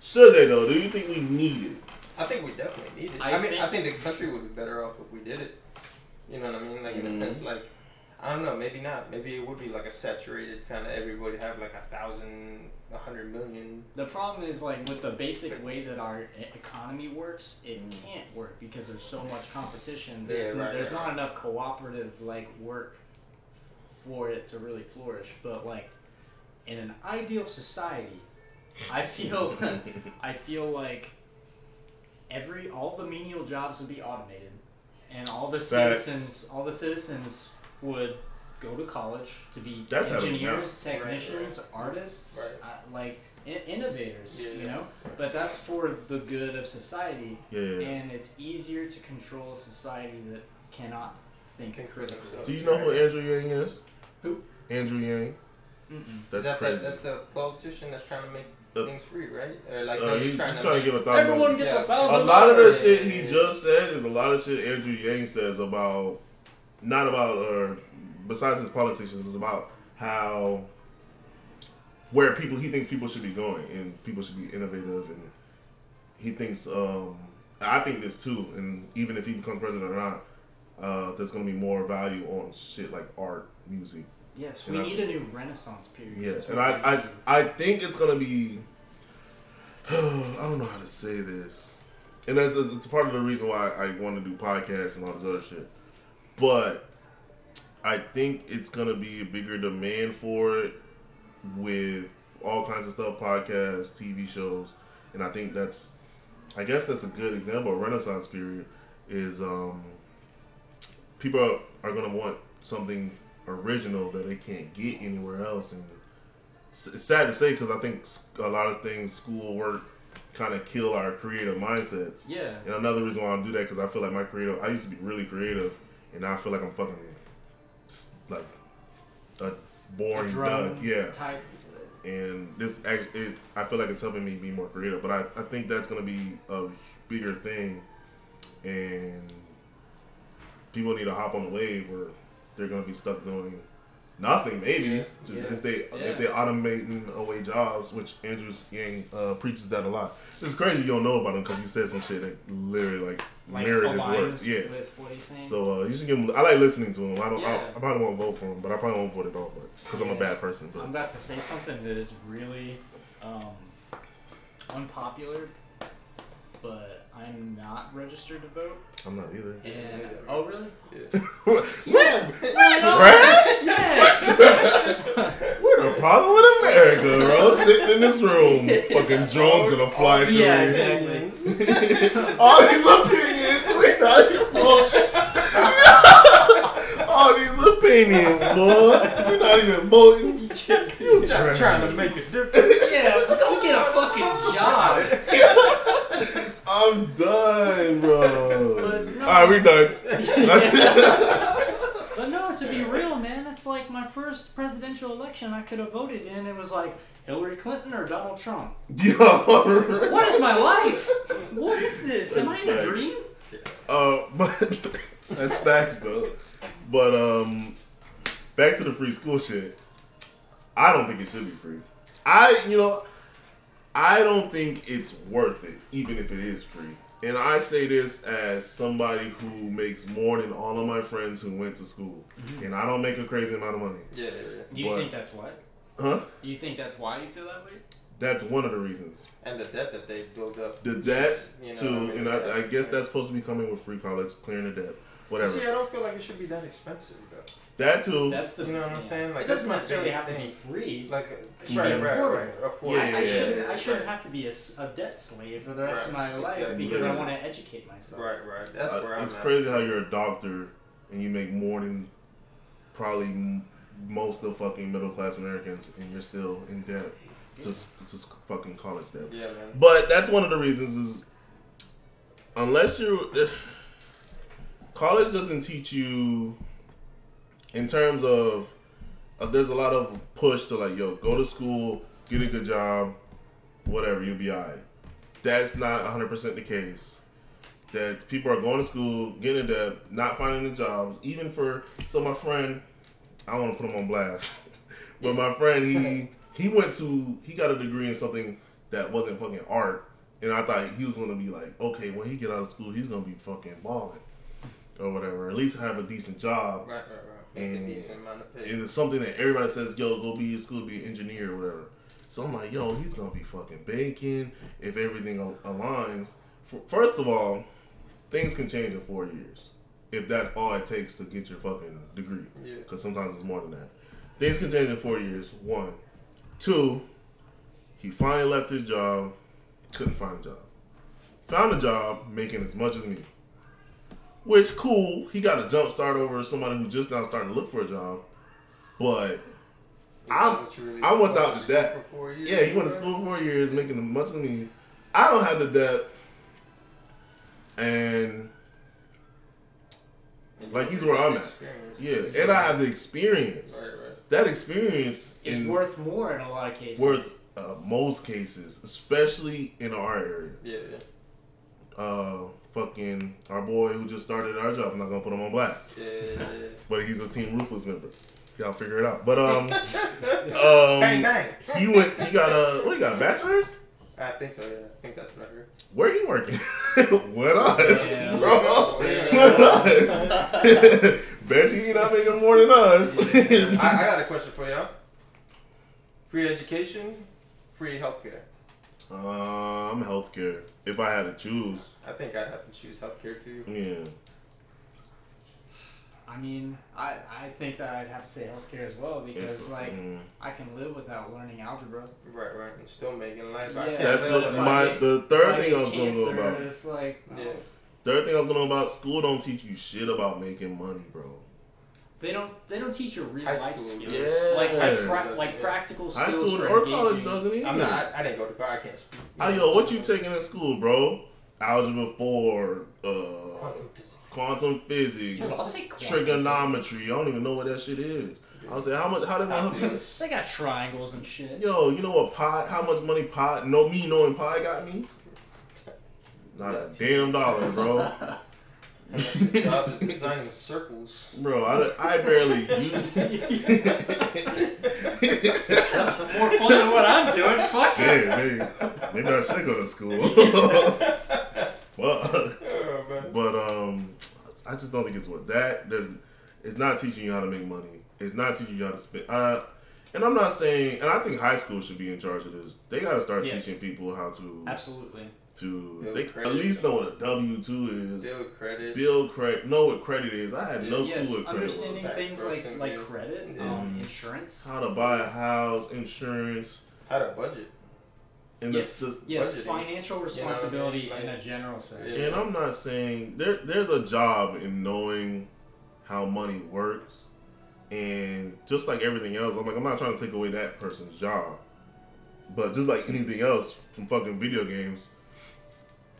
should they though? Do you think we need it? I think we definitely need it. I I, mean, think- I think the country would be better off if we did it. You know what I mean? Like in a Mhm. sense, like I don't know, maybe not. Maybe it would be like a saturated kind of everybody have like a thousand, a hundred million. The problem is like with the basic way that our e- economy works, it mm. can't work because there's so much competition. There's, Yeah, right, there's right, not right. enough cooperative like work for it to really flourish. But like in an ideal society, I feel I feel like every all the menial jobs would be automated, and all the Facts. citizens all the citizens would go to college to be That's how it engineers, Right, right. technicians, artists, Right. uh, like in- innovators. Yeah, you know, but that's for the good of society, Yeah. yeah, yeah. and it's easier to control a society that cannot think, Think critically. Do you know who Andrew Yang is? Who? Andrew Yang. Mm-mm. That's that crazy. The, that's the politician that's trying to make Uh, things free, right? Or like uh, no, he's trying just to. trying to give a thousand. Everyone gets Yeah. a thousand. a lot of the shit he just said is a lot of shit Andrew Yang says about not about or besides his politicians is about how where people he thinks people should be going and people should be innovative and he thinks um I think this too and even if he becomes president or not uh, there's gonna be more value on shit like art music Yes, And we I- need a new Renaissance period. yeah, and I. I I think it's gonna be. I don't know how to say this, and that's it's part of the reason why I want to do podcasts and all this other shit. But I think it's gonna be a bigger demand for it with all kinds of stuff, podcasts, TV shows, and I think that's, I guess that's a good example. of Renaissance period is um, people are, are gonna want something original that they can't get anywhere else, and it's, it's sad to say because I think a lot of things, school work, kind of kill our creative mindsets. yeah. And another reason why I do that because I feel like my creative, I used to be really creative, and now I feel like I'm fucking like a A boring drone duck. Yeah, type. and this actually, it, I feel like it's helping me be more creative. But I, I think that's gonna be a bigger thing, and people need to hop on the wave where they're gonna be stuck doing nothing. Maybe Yeah. Just Yeah. if they Yeah. if they're automating away jobs, which Andrew Yang uh, preaches that a lot. It's crazy you don't know about him because he said some shit that literally like, Like mirrored his aligns words. Yeah. with what he's saying. So uh, you should give him. I like listening to him. I don't. I, Yeah. I probably won't vote for him, but I probably won't vote at all. But because I'm a bad person. I'm about to say something that is really um, unpopular, but I'm not registered to vote. I'm not either. And Yeah. oh really? Yeah. Trash. Yes. We're the problem with America, bro. Sitting in this room, fucking drones gonna fly through. yeah, exactly. All these opinions, we not. All these opinions, boy. You're not even voting. You Try- trying to make a difference. Yeah, go get a fucking job. I'm done, bro. No. All right, we done. That's But no, to be real, man, it's like my first presidential election I could have voted in. It was like Hillary Clinton or Donald Trump. Yo. What is my life? What is this? Am I in a dream? Uh, but that's facts though. But um, back to the free school shit. I don't think it should be free. I, you know, I don't think it's worth it, even if it is free. And I say this as somebody who makes more than all of my friends who went to school, and I don't make a crazy amount of money. Yeah, yeah, Do you What? think that's what? Huh? Do You think that's why you feel that way? That's one of the reasons. And the debt that they built up. The debt You know too, what I mean? and I, I guess that's supposed to be coming with free college, clearing the debt, whatever. See, I don't feel like it should be that expensive, though. That too. That's the You know what I'm saying? Like, it doesn't that's my necessarily biggest have to be free. Like, You right, right, right, it. Yeah, yeah, I, I yeah. shouldn't. I shouldn't have to be a debt slave for the rest of my life exactly. because I want to educate myself. Right, right. That's Uh, where I'm it's at. crazy how you're a doctor and you make more than probably m- most of the fucking middle class Americans, and you're still in debt to s to s- fucking college debt. Yeah, man. But that's one of the reasons is unless you college doesn't teach you in terms of uh, there's a lot of push to like, yo, go to school, get a good job, whatever, you'll be alright. That's not 100% the case. That people are going to school, getting into debt, not finding the jobs, even for. So my friend, I don't want to put him on blast, but my friend, he he went to he got a degree in something that wasn't fucking art, and I thought he was gonna be like, okay, when he get out of school, he's gonna be fucking balling or whatever, at least have a decent job. Right, right, right. And a decent amount of. And it's something that everybody says, yo, go be in school, be an engineer or whatever. So I'm like, yo, he's gonna be fucking banking if everything al- aligns. F- First of all, things can change in four years if that's all it takes to get your fucking degree. Yeah. Because sometimes it's more than that. Things can change in four years. One, two. He finally left his job, couldn't find a job. Found a job making as much as me. Which cool, he got a jump start over somebody who just now starting to look for a job. But you really I'm went without to the debt. years, Yeah, he went to school for four years, making as much as me. I don't have the debt, and And like, he's where I'm at. yeah, and I have the experience. Right, right. That experience is in worth more in a lot of cases. worth uh, most cases, especially in our area. Yeah, yeah. Uh, fucking our boy who just started our job. I'm not gonna put him on blast, Yeah, yeah, yeah. but he's a Team Ruthless member. Y'all figure it out. But um, bang, um, bang. he went. He got a what? He got a bachelor's. I think so, yeah. I think that's what I heard. Where are you working? With us, Yeah. bro. Yeah. With us. Bet you he not making more than us. I, I got a question for y'all. Free education, free healthcare. um, healthcare. If I had to choose, I think I'd have to choose healthcare too. yeah. I mean, I, I think that I'd have to say healthcare as well because If- like mm. I can live without learning algebra. Right, right. And still making life. I Yeah. can't That's the, my the third thing I was gonna go cancer, about. It's like oh, Yeah. Third thing I was gonna know about school don't teach you shit about making money, bro. they don't they don't teach you real High life school, skills yeah. like High like, school pra- like yeah. practical skills High school for or college engaging. doesn't either. I'm not. I, I didn't go to college. I can't speak. Ah, yo, what you taking in school, bro? Algebra four, uh, Quantum physics. quantum physics, Dude, I'll take quantum trigonometry. I don't even know what that shit is. I was like, how much? How they gonna help you? They got triangles and shit. Yo, you know what pi? How much money pi? No, me knowing pi got me. Not a damn dollar, bro. Your job is designing circles. Bro, I, I barely use. That's more fun than what I'm doing. Fuck. Shit, maybe, maybe I should go to school. Fuck. Oh. But um, I just don't think it's what that. There's, it's not teaching you how to make money. It's not teaching you how to spend. Uh, and I'm not saying, and I think high school should be in charge of this. They got to start Yes. teaching people how to Absolutely. To Build they credit. at least know what a W two is. Build credit. Build credit. Know what credit is. I had no yes, clue what credit was. understanding Tax things like like yeah. credit, Yeah. um, insurance. How to buy a house, insurance, How to budget. and Yes, the, the yes, budgeting. financial what I mean? responsibility Like- in a general sense. Yeah. And I'm not saying there there's a job in knowing how money works. And just like everything else, I'm like I'm not trying to take away that person's job. But just like anything else from fucking video games,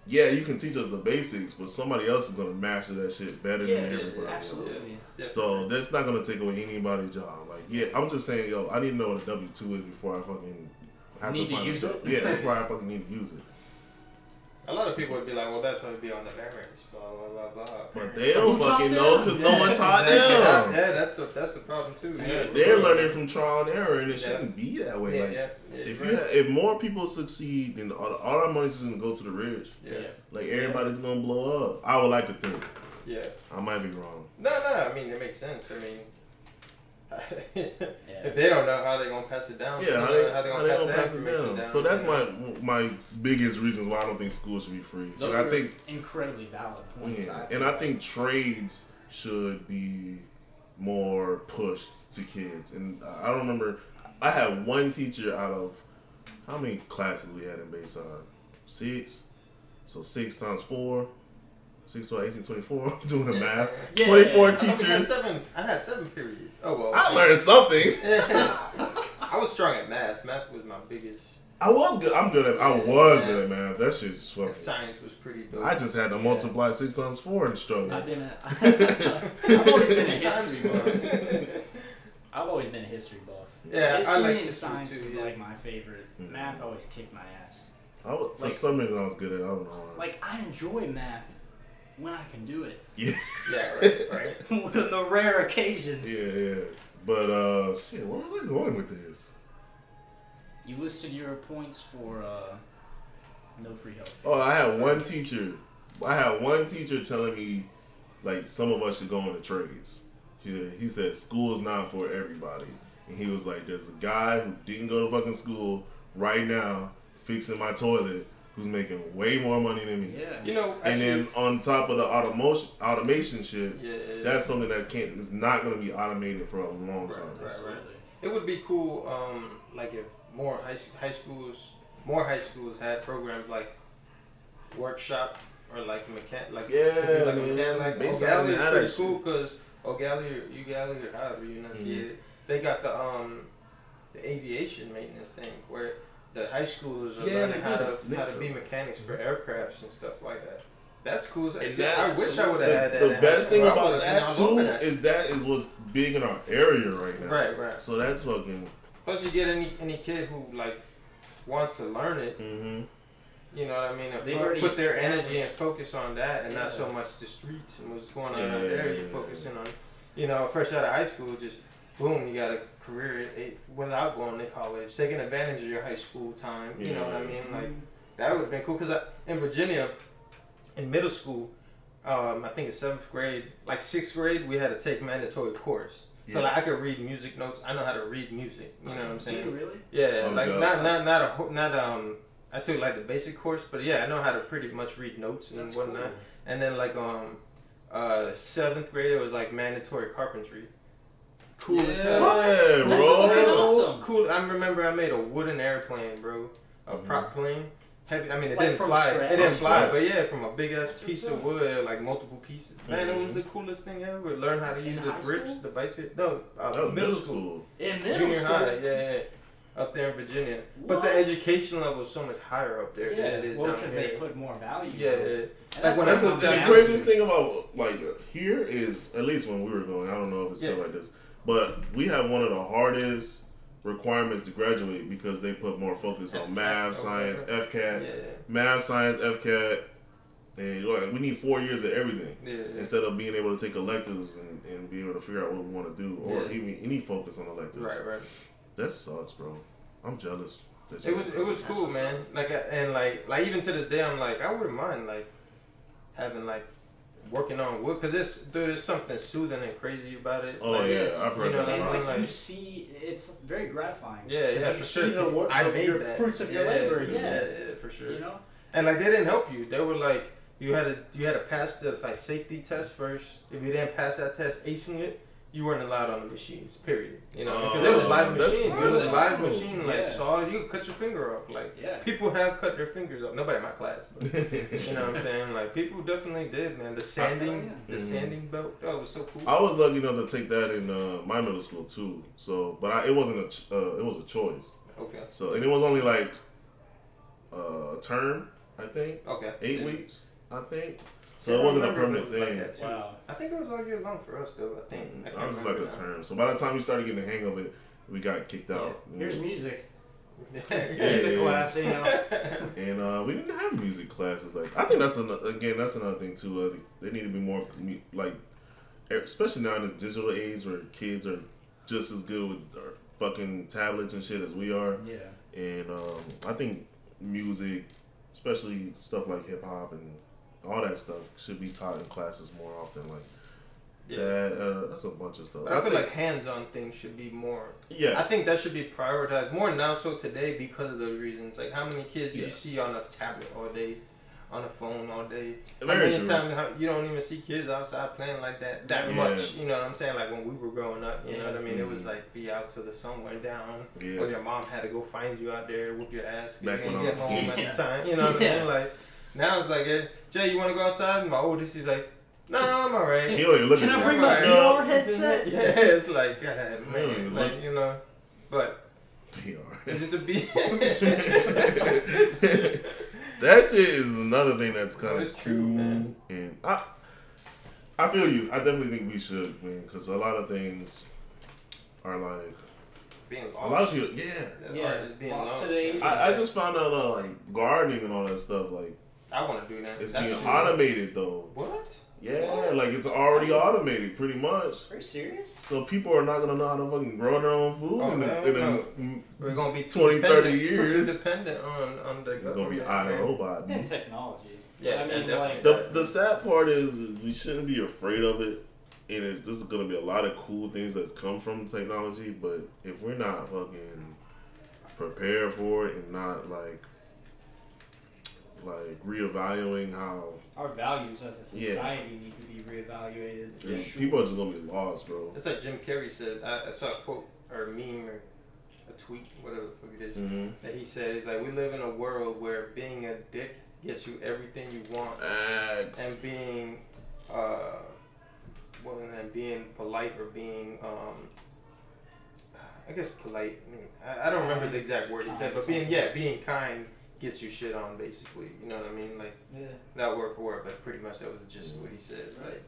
yeah, you can teach us the basics, but somebody else is gonna master that shit better than Yes, everybody. else. absolutely. Yeah. So that's not gonna take away anybody's job. Like, yeah, I'm just saying, yo, I need to know what a W two is before I fucking have Need to to find use a job. it? Yeah, before I fucking need to use it. A lot of people would be like, well, that's going to be on the parents, blah, blah, blah, blah. But they don't Who fucking know because no one taught them. Yeah, that's the that's the problem too. Yeah, they're learning from trial and error, and it Yeah. shouldn't be that way. Yeah, like, yeah, yeah. if you if more people succeed, then all, all our money's just gonna go to the rich. yeah, Like everybody's gonna blow up. I would like to think. yeah. I might be wrong. No, no. I mean, it makes sense. I mean, if they don't know how they're gonna pass it down, Yeah, how how they, they, how gonna they pass gonna that pass it information down. down? So that's you my my biggest reasons why I don't think schools should be free. Those and I are think incredibly valid points. Yeah, feel and I think trades should be more pushed to kids. And I don't remember, I had one teacher out of how many classes we had in Bayside? Six. So six times four. Six to 18, 24. Doing the math. Yeah. 24 I think I had teachers. seven. I had seven periods. Oh well. I learned something. I was strong at math. Math was my biggest. I was good. I'm good at. I was good at math. That shit's And fucking. science was pretty dope. I just had to multiply six times four and struggle. I didn't. I've always been a history buff. I've always been a history buff. Yeah, history I like and history science too, is yeah. like my favorite. Mhm. Math always kicked my ass. I was, for some reason I was good at. it. I don't know. why. Like I enjoy math when I can do it. yeah, Yeah, right, right. When the rare occasions. yeah, yeah. But uh, shit, where was I going with this? You listed your points for uh, no free help. Oh, I had one teacher. I had one teacher telling me, like, some of us should go into trades. He, he said school is not for everybody, and he was like, "There's a guy who didn't go to fucking school right now fixing my toilet, who's making way more money than me." Yeah. You know, And then on top of the automation automation shit, yeah, yeah, that's something that can't is not going to be automated for a long Right, time. right, right. It would be cool, um, like if more high, high schools, more high schools had programs like workshop or like mechan, like Yeah, like, man. mechan- like Based Eau Gallie is pretty cool because Eau Gallie or Ugali or however you enunciate it, they got the um the aviation maintenance thing where the high schoolers are Yeah, learning how to how to be mechanics for aircrafts and stuff like that. That's cool. as- And that- I wish I would have had that. The in best thing. I about would've been that too over that. is that is what's big in our area right now. right, right. So that's fucking. Plus, you get any any kid who like wants to learn it. Mm-hmm. You know what I mean? And They've fo- already put their energy and focus on that, and not so much the streets and what's going on Yeah, out there. yeah, You're yeah. focusing on, you know, fresh out of high school, just boom, you got a career eh, without going to college, taking advantage of your high school time. You know what I mean? Like that would have been cool because in Virginia, in middle school, um, I think in seventh grade, like sixth grade, we had to take mandatory course. So Yeah. like I could read music notes. I know how to read music. You know what I'm Do you saying? really? Yeah, Oh, like just- not not not a not um. I took like the basic course, but yeah, I know how to pretty much read notes and That's whatnot. cool. And then like um, uh, seventh grade it was like mandatory carpentry. Cool as hell. Yeah, That's bro. awesome. Cool. I remember I made a wooden airplane, bro. A Mhm. prop plane. Heavy. I mean, it Like didn't fly. scratch? It didn't fly, but yeah, from a big ass piece of wood, like multiple pieces. Man, it was Mhm. the coolest thing ever. Learn how to In use the grips, school? the bicycle. No, uh, That was middle school In middle junior school. high, yeah, yeah, up there in Virginia. But the education level is so much higher up there Yeah, than it is well, down because they put more value. yeah, on yeah. it. And Like, when what I said The craziest thing about like here is at least when we were going, I don't know if it's still like this, but we have one of the hardest requirements to graduate because they put more focus on math, okay. science, FCAT, yeah, math, science, FCAT, and like we need four years of everything yeah, yeah. instead of being able to take electives and, and be able to figure out what we want to do or even any focus on electives. Right, right. That sucks, bro. I'm jealous. that It was it was cool, man. Like and like like even to this day, I'm like I wouldn't mind like having like working on wood because there's there's something soothing and crazy about it. Oh like, yeah, I've heard You know that. what I And a like you see, it's very gratifying. Yeah, 'Cause yeah, you for see sure. The, work, I the, made your that. fruits of your Yeah, labor. yeah, Yeah, yeah, for sure. you know. And like they didn't help you. They were like you had to you had to pass this like safety test first. If you didn't pass that test, acing it, you weren't allowed on the machines. Period. You know because it was Oh, live that's machine. It was live cool. machine. Like Yeah. saw you cut your finger off. Like Yeah. people have cut their fingers off. Nobody in my class, but you know what I'm saying. Like people definitely did, man. The sanding, yeah. the Mhm. sanding belt. That was so cool. I was lucky enough to take that in uh, my middle school too. So, but I, it wasn't a ch- uh, it was a choice. Okay. So, and it was only like uh, a term, I think, Okay. eight Yeah. weeks, I think. So Yeah, it wasn't a permanent it was like thing. that, too. Wow. I think it was all year long for us though. I think. I I can't was like remember a term. So by the time we started getting the hang of it, we got kicked out. Here's music. Yeah. Music class, you know. And uh, we didn't have music classes. Like I think that's another, again that's another thing too. I think they need to be more like, especially now in the digital age where kids are just as good with their fucking tablets and shit as we are. Yeah. And um, I think music, especially stuff like hip hop and all that stuff, should be taught in classes more often. Like Yeah. that. Uh, that's a bunch of stuff. But I feel think- like hands-on things should be more. yeah. I think that should be prioritized more now so today because of those reasons. Like how many kids do you see on a tablet all day, on a phone all day? how Very many true. times you don't even see kids outside playing like that that Yeah. much? You know what I'm saying? Like when we were growing up, you know what I mean? It was Mhm. like be out till the sun went down, Yeah. or your mom had to go find you out there, whoop your ass, Back you when didn't I get was home skating. at the time. You know what I Yeah. mean? Like now it's like, hey, Jay, you want to go outside? And my oldest, he's like, Nah, I'm alright. You don't even look Can at I me. bring I'm my alright. VR headset? Yeah, it's like, God, Mm, man, like you know, but VR. it's just a be. that shit is another thing that's kind of is cool. true, man. And I, I feel you. I definitely think we should, man, because a lot of things, are like Being a lot of lost. people. Yeah, That Yeah, art is being lost lost. to the age. I, I just found out uh, like gardening and all that stuff. Like I want to do that. it's That being shit- automated though. What? Yeah, What? like it's already automated pretty much. Are you serious? So people are not gonna know how to fucking grow their own food Oh, in, hell a, in no. a, We're gonna be too 20, 30 dependent- years. Too dependent on on the. it's gonna be government, man. iRobot. And technology. Yeah, I mean, like The the sad part is, is we shouldn't be afraid of it. And it's, this is gonna be a lot of cool things that's come from technology, but if we're not fucking prepared for it and not like like reevaluating how our values as a Yeah. society need to be reevaluated. for yeah, sure. people are just gonna be lost, bro. It's like Jim Carrey said. I, I saw a quote or a meme or a tweet, whatever the fuck it is, Mm-hmm. that he said is like we live in a world where being a dick gets you everything you want, X. and being, uh, well, and then being polite or being, um, I guess polite. I, mean, I, I don't remember the exact word he said, but being yeah, being kind gets you shit on basically. You know what I mean? Like Yeah. not word for word, but pretty much that was just what he said. It's like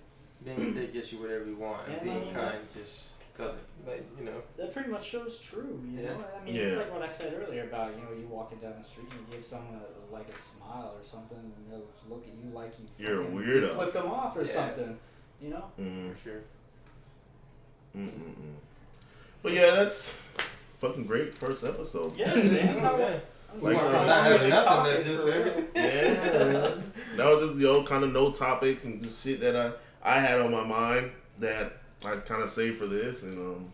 being a dick gets you whatever you want, and Yeah, I being mean, kind just doesn't. Like you know. That pretty much shows true, you Yeah. know. I mean, it's like what I said earlier about you know you walking down the street and you give someone a, like a smile or something, and they'll look at you like you You're a fucking- weirdo. you flipped them off or Yeah. something, you know. Mm-hmm. For sure. Mm-mm-mm. But yeah, that's fucking great first episode. Yeah, Yeah, man. How- yeah. Like, From uh, not having nothing topic to just everything. Yeah, that was just the old kind of no topics and just shit that I I had on my mind that I kind of saved for this and um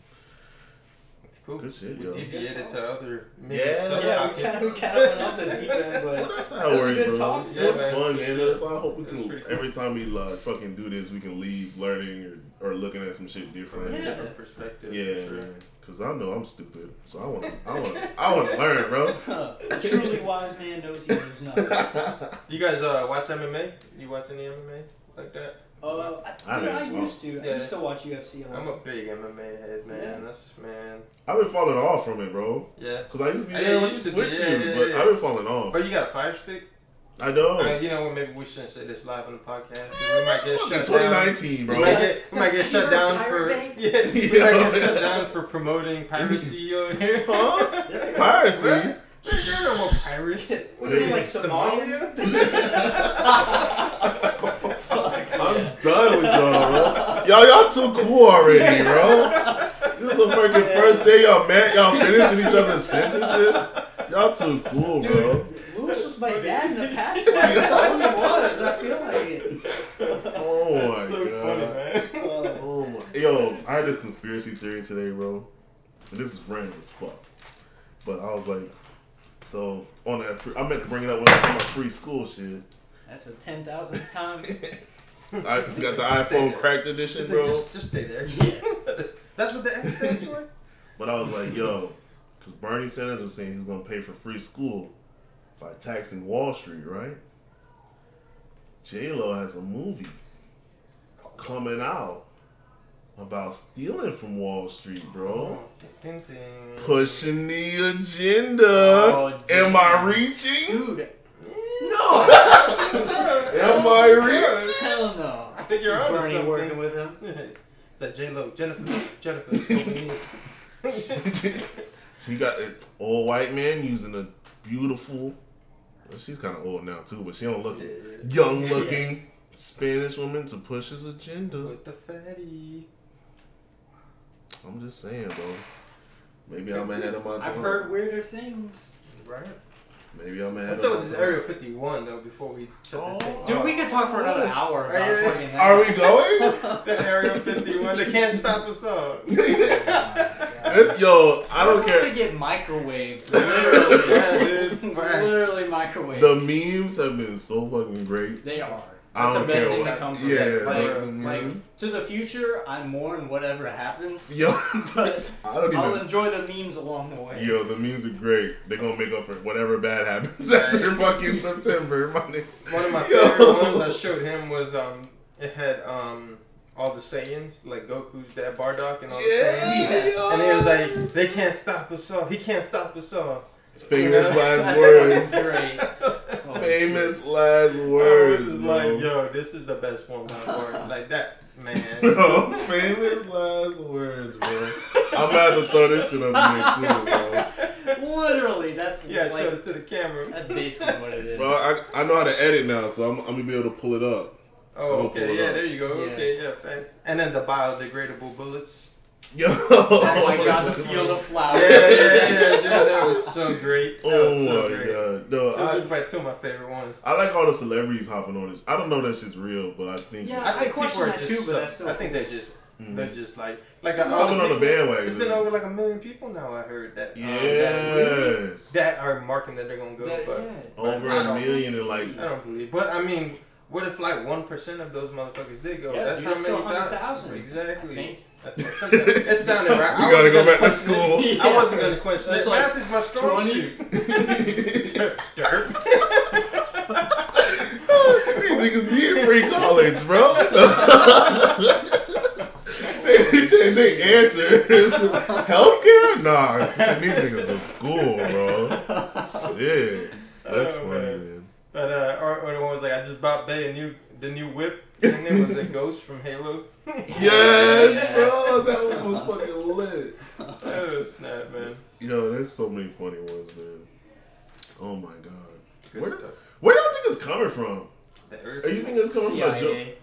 It's cool. Good shit, we yo. deviated to other maybe Yeah. Yeah, we subtopics. kind of we kind of went off the deep end, well, but that's how It it was a works, good bro. talk. It was Yeah, man. fun, man. That's why I hope we That's can cool. every time we like fucking do this, we can leave learning or, or looking at some shit different. Yeah. different perspective. Yeah, for sure. man. Cause I know I'm stupid, so I want to, I want, I want to learn, bro. a truly wise man knows he knows nothing. You guys uh, watch MMA? You watch any MMA like that? Uh, I, I dude, I haven't, well, used to. I yeah. used to watch UFC a lot. I'm a big MMA head, man. Yeah. That's man. I've been falling off from it, bro. Yeah. Cause I used to be Yeah, there with, used to be, with yeah, you, yeah, but yeah. I've been falling off. But you got a fire stick? I know. Uh, you know what? Maybe we shouldn't say this live on the podcast. We might get It's fucking shut down. 2019, bro. We might get, we might get shut down for babe? yeah. We might get shut down for promoting piracy over here. Huh? Yeah. Piracy? There are no more pirates. What do you mean, like Somalia? I'm done with y'all, bro. Y'all, y'all too cool already, bro. This is the freaking first day y'all met. Y'all finishing each other's sentences. Y'all too cool, bro. Lewis was my dad in the past life. bro. He was. I feel like it. Oh my so god. funny, man. Oh my. Yo, I had this conspiracy theory today, bro. And this is random as fuck. But I was like, so on that, free, I meant to bring it up when I was talking about free school shit. That's a ten thousandth time. I got the iPhone cracked edition, Just, bro. just, just stay there. Yeah. That's what the X stands for. But I was like, yo, because Bernie Sanders was saying he's gonna pay for free school by taxing Wall Street, right? J Lo has a movie coming out about stealing from Wall Street, bro. Ding, ding. Pushing the agenda. Oh, Am I reaching? Dude. No. Am I reaching? Hell no. I think you're onto Bernie something. working with him. It's that J Lo, Jennifer, Jennifer. is what she got an old white man using a beautiful. Well, she's kind of old now too, but she don't look Yeah. young looking Spanish woman to push his agenda. With the fatty. I'm just saying, bro. Maybe I'm ahead of my time. I've heard weirder things. Right. Maybe I'm ahead What's of up my with this time. Area 51 though? Before we shut this oh, thing. Oh. Dude, we could talk for another hour about Are you- Are we going? The Area 51. They can't stop us up. Oh. Yo, I don't We're about care. to get microwaved. Literally. Yeah, dude. Literally microwaved. The memes have been so fucking great. they are. I That's the don't best care thing what- that comes from yeah, it. Like, the like to the future, I mourn whatever happens, Yo, but I don't I'll even. enjoy the memes along the way. Yo, the memes are great. They're gonna make up for whatever bad happens after fucking September. My nigga. One of my Yo. favorite ones I showed him was um, it had um, all the sayings like Goku's dad Bardock and all the sayings. Yeah, yo. And he was like, they can't stop us all. He can't stop us all. famous You know? last That's words. great. Oh, Famous last oh, I words. was just bro. like, yo, this is the best one by far. Like that, man. Bro, famous last words, bro. I'm about to throw this shit up in there too, bro. Literally, that's Yeah, like, show it to the camera. that's basically what it is. Bro, I, I know how to edit now, so I'm, I'm gonna be able to pull it up. Oh, okay, yeah, up. there you go. Yeah. Okay, yeah, thanks. And then the biodegradable bullets. Yo. oh my god, the field of Yeah, flowers. yeah, yeah, dude, that was so great. That Oh was so my great. god. No, Those I, are probably two of my favorite ones. I like all the celebrities hopping on this. I don't know if that shit's real, but I think Yeah. I think I question people are just too, but so- that's still I think they're just Mhm. they're just like like Just all the hopping on the bandwagon. It's been over like a million people now. I heard that. uh, yes. that are marking that they're gonna go, That- but yeah. Over I a don't million and like I don't believe. But I mean, what if like one percent of those motherfuckers did go? Yeah, That's how that's still many 100,000. Exactly. I think. That- that sounded- It sounded right. We I gotta go gonna back to school. it. I wasn't gonna question That's it. like Math is my strong suit. Dirt. These niggas need free college, bro. Maybe change their answers. Healthcare? Nah, put these niggas to school, bro. Shit. That's Oh, funny, man. man. But uh, or, or the one was like, I just bought Bay a new the new whip, and it was a ghost from Halo. Yes, bro. That one was fucking lit. Oh snap, man. Yo, there's so many funny ones, man. Oh my god. Good Where- stuff. Where do y'all think it's coming from? The Earth. Are you think it's coming from a joke? CIA.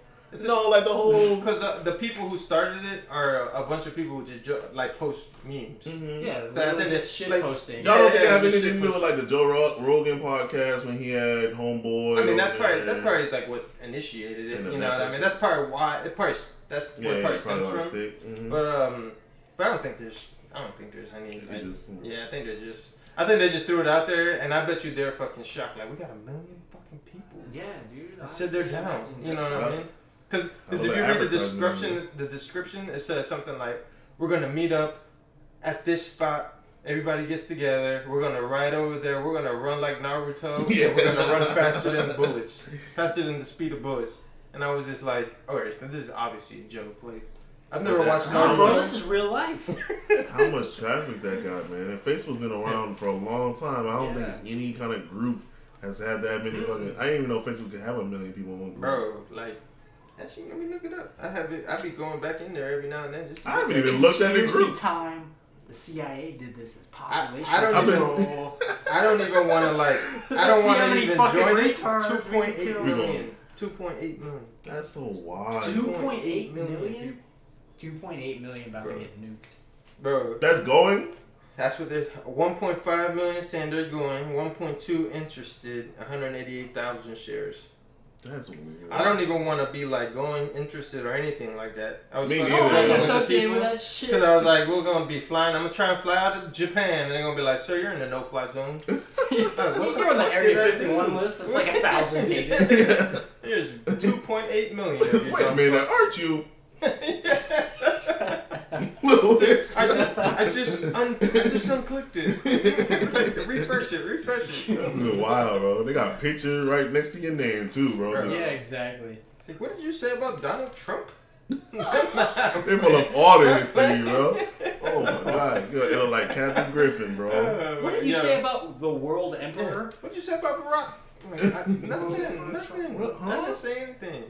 No, like the whole. Because the, the people who started it are a bunch of people who just jo- like post memes. Mhm. Yeah, So I just shit like- posting. Y'all don't Yeah, think yeah, has just anything to do with like the Joe Rog- Rogan podcast when he had Homeboy? I mean that on part there? that part is like what initiated it. You know what I mean? That's probably why it probably that's Yeah, where yeah, it probably probably stems from. stick. Mhm. But um, but I don't think there's I don't think there's any. It like- just- yeah, I think there's just I think they just threw it out there, and I bet you they're fucking shocked. Like we got a million fucking people. Yeah, dude. I said they're down. You know what I mean? Because if you read the description, the description it says something like, "We're gonna meet up at this spot. Everybody gets together. We're gonna ride over there. We're gonna run like Naruto. Yeah. We're gonna run faster than the bullets, faster than the speed of bullets." And I was just like, "Okay, so this is obviously a joke. Like, I've never But watched that- No, bro, Naruto. this is real life. How much traffic that got, man? And Facebook's been around for a long time. I don't Yeah. think any kind of group has had that many fucking. I didn't even know Facebook could have a million people in one group. Bro, like." Actually, let me look it up. I have it. I be going back in there every now and then. Just I haven't even looked at the Conspiracy group. time. The CIA did this as I- population I don't I've. I don't even want to like. I don't want to even join it. retards Two we point eight killed. million. Two point eight million. That's so wild. Two point eight million million. Two point eight million about Bro. to get nuked. Bro, That's going. that's what they're. 1.5 million saying they're going. 1.2 interested. 188,000 shares. That's weird. I don't even want to be like going interested or anything like that. I was Me fucking neither. Oh, I'm associated with that shit. Cause I was like, we're gonna be flying. I'm gonna try and fly out to Japan, and they're gonna be like, "Sir, you're in the no-fly zone." Like, what You're on the fuck Area 51 list. It's like a thousand pages. Here's 2.8 million. Of you Wait a dumb minute, fucks. aren't you? I just, I just, un, I just unclicked it. Clicked it. Refresh it, refresh it. That's wild, bro. They got pictures right next to your name too, bro. Bro. Just- yeah, exactly. It's like, what did you say about Donald Trump? They pull up all the history, bro. Oh my god, you look like Captain Griffin, bro. Oh, what did you Yeah. say about the world emperor? What did you say about Barack? I'm like, I, nothing, nothing. Huh? I didn't say anything.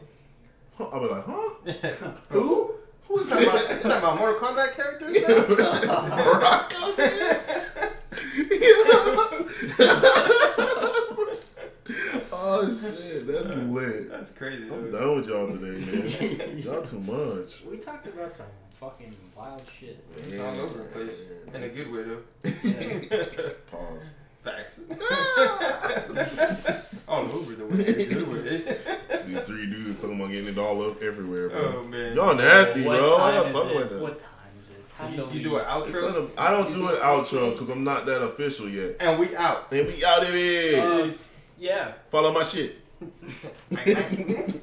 I'll be like, huh? Who? Who is talking about? You talking about Mortal Kombat characters? now? Barack oh shit, that's lit. That's crazy. I'm dude. done with y'all today, man. Y'all too much. We talked about some fucking wild shit. It's all over the place. In a good way, though. Yeah. Pause. Facts. all over the way. In a good. These three dudes talking about getting it all up everywhere, bro. Oh, man. Y'all nasty, What bro. Why time y'all is talking it? like that? What time is it? Time You, to you do an It's not outro, a- I don't do an outro because I'm not that official yet. and we out. And we out of here. leave. Uh, yeah. Follow my shit. Bang, bang.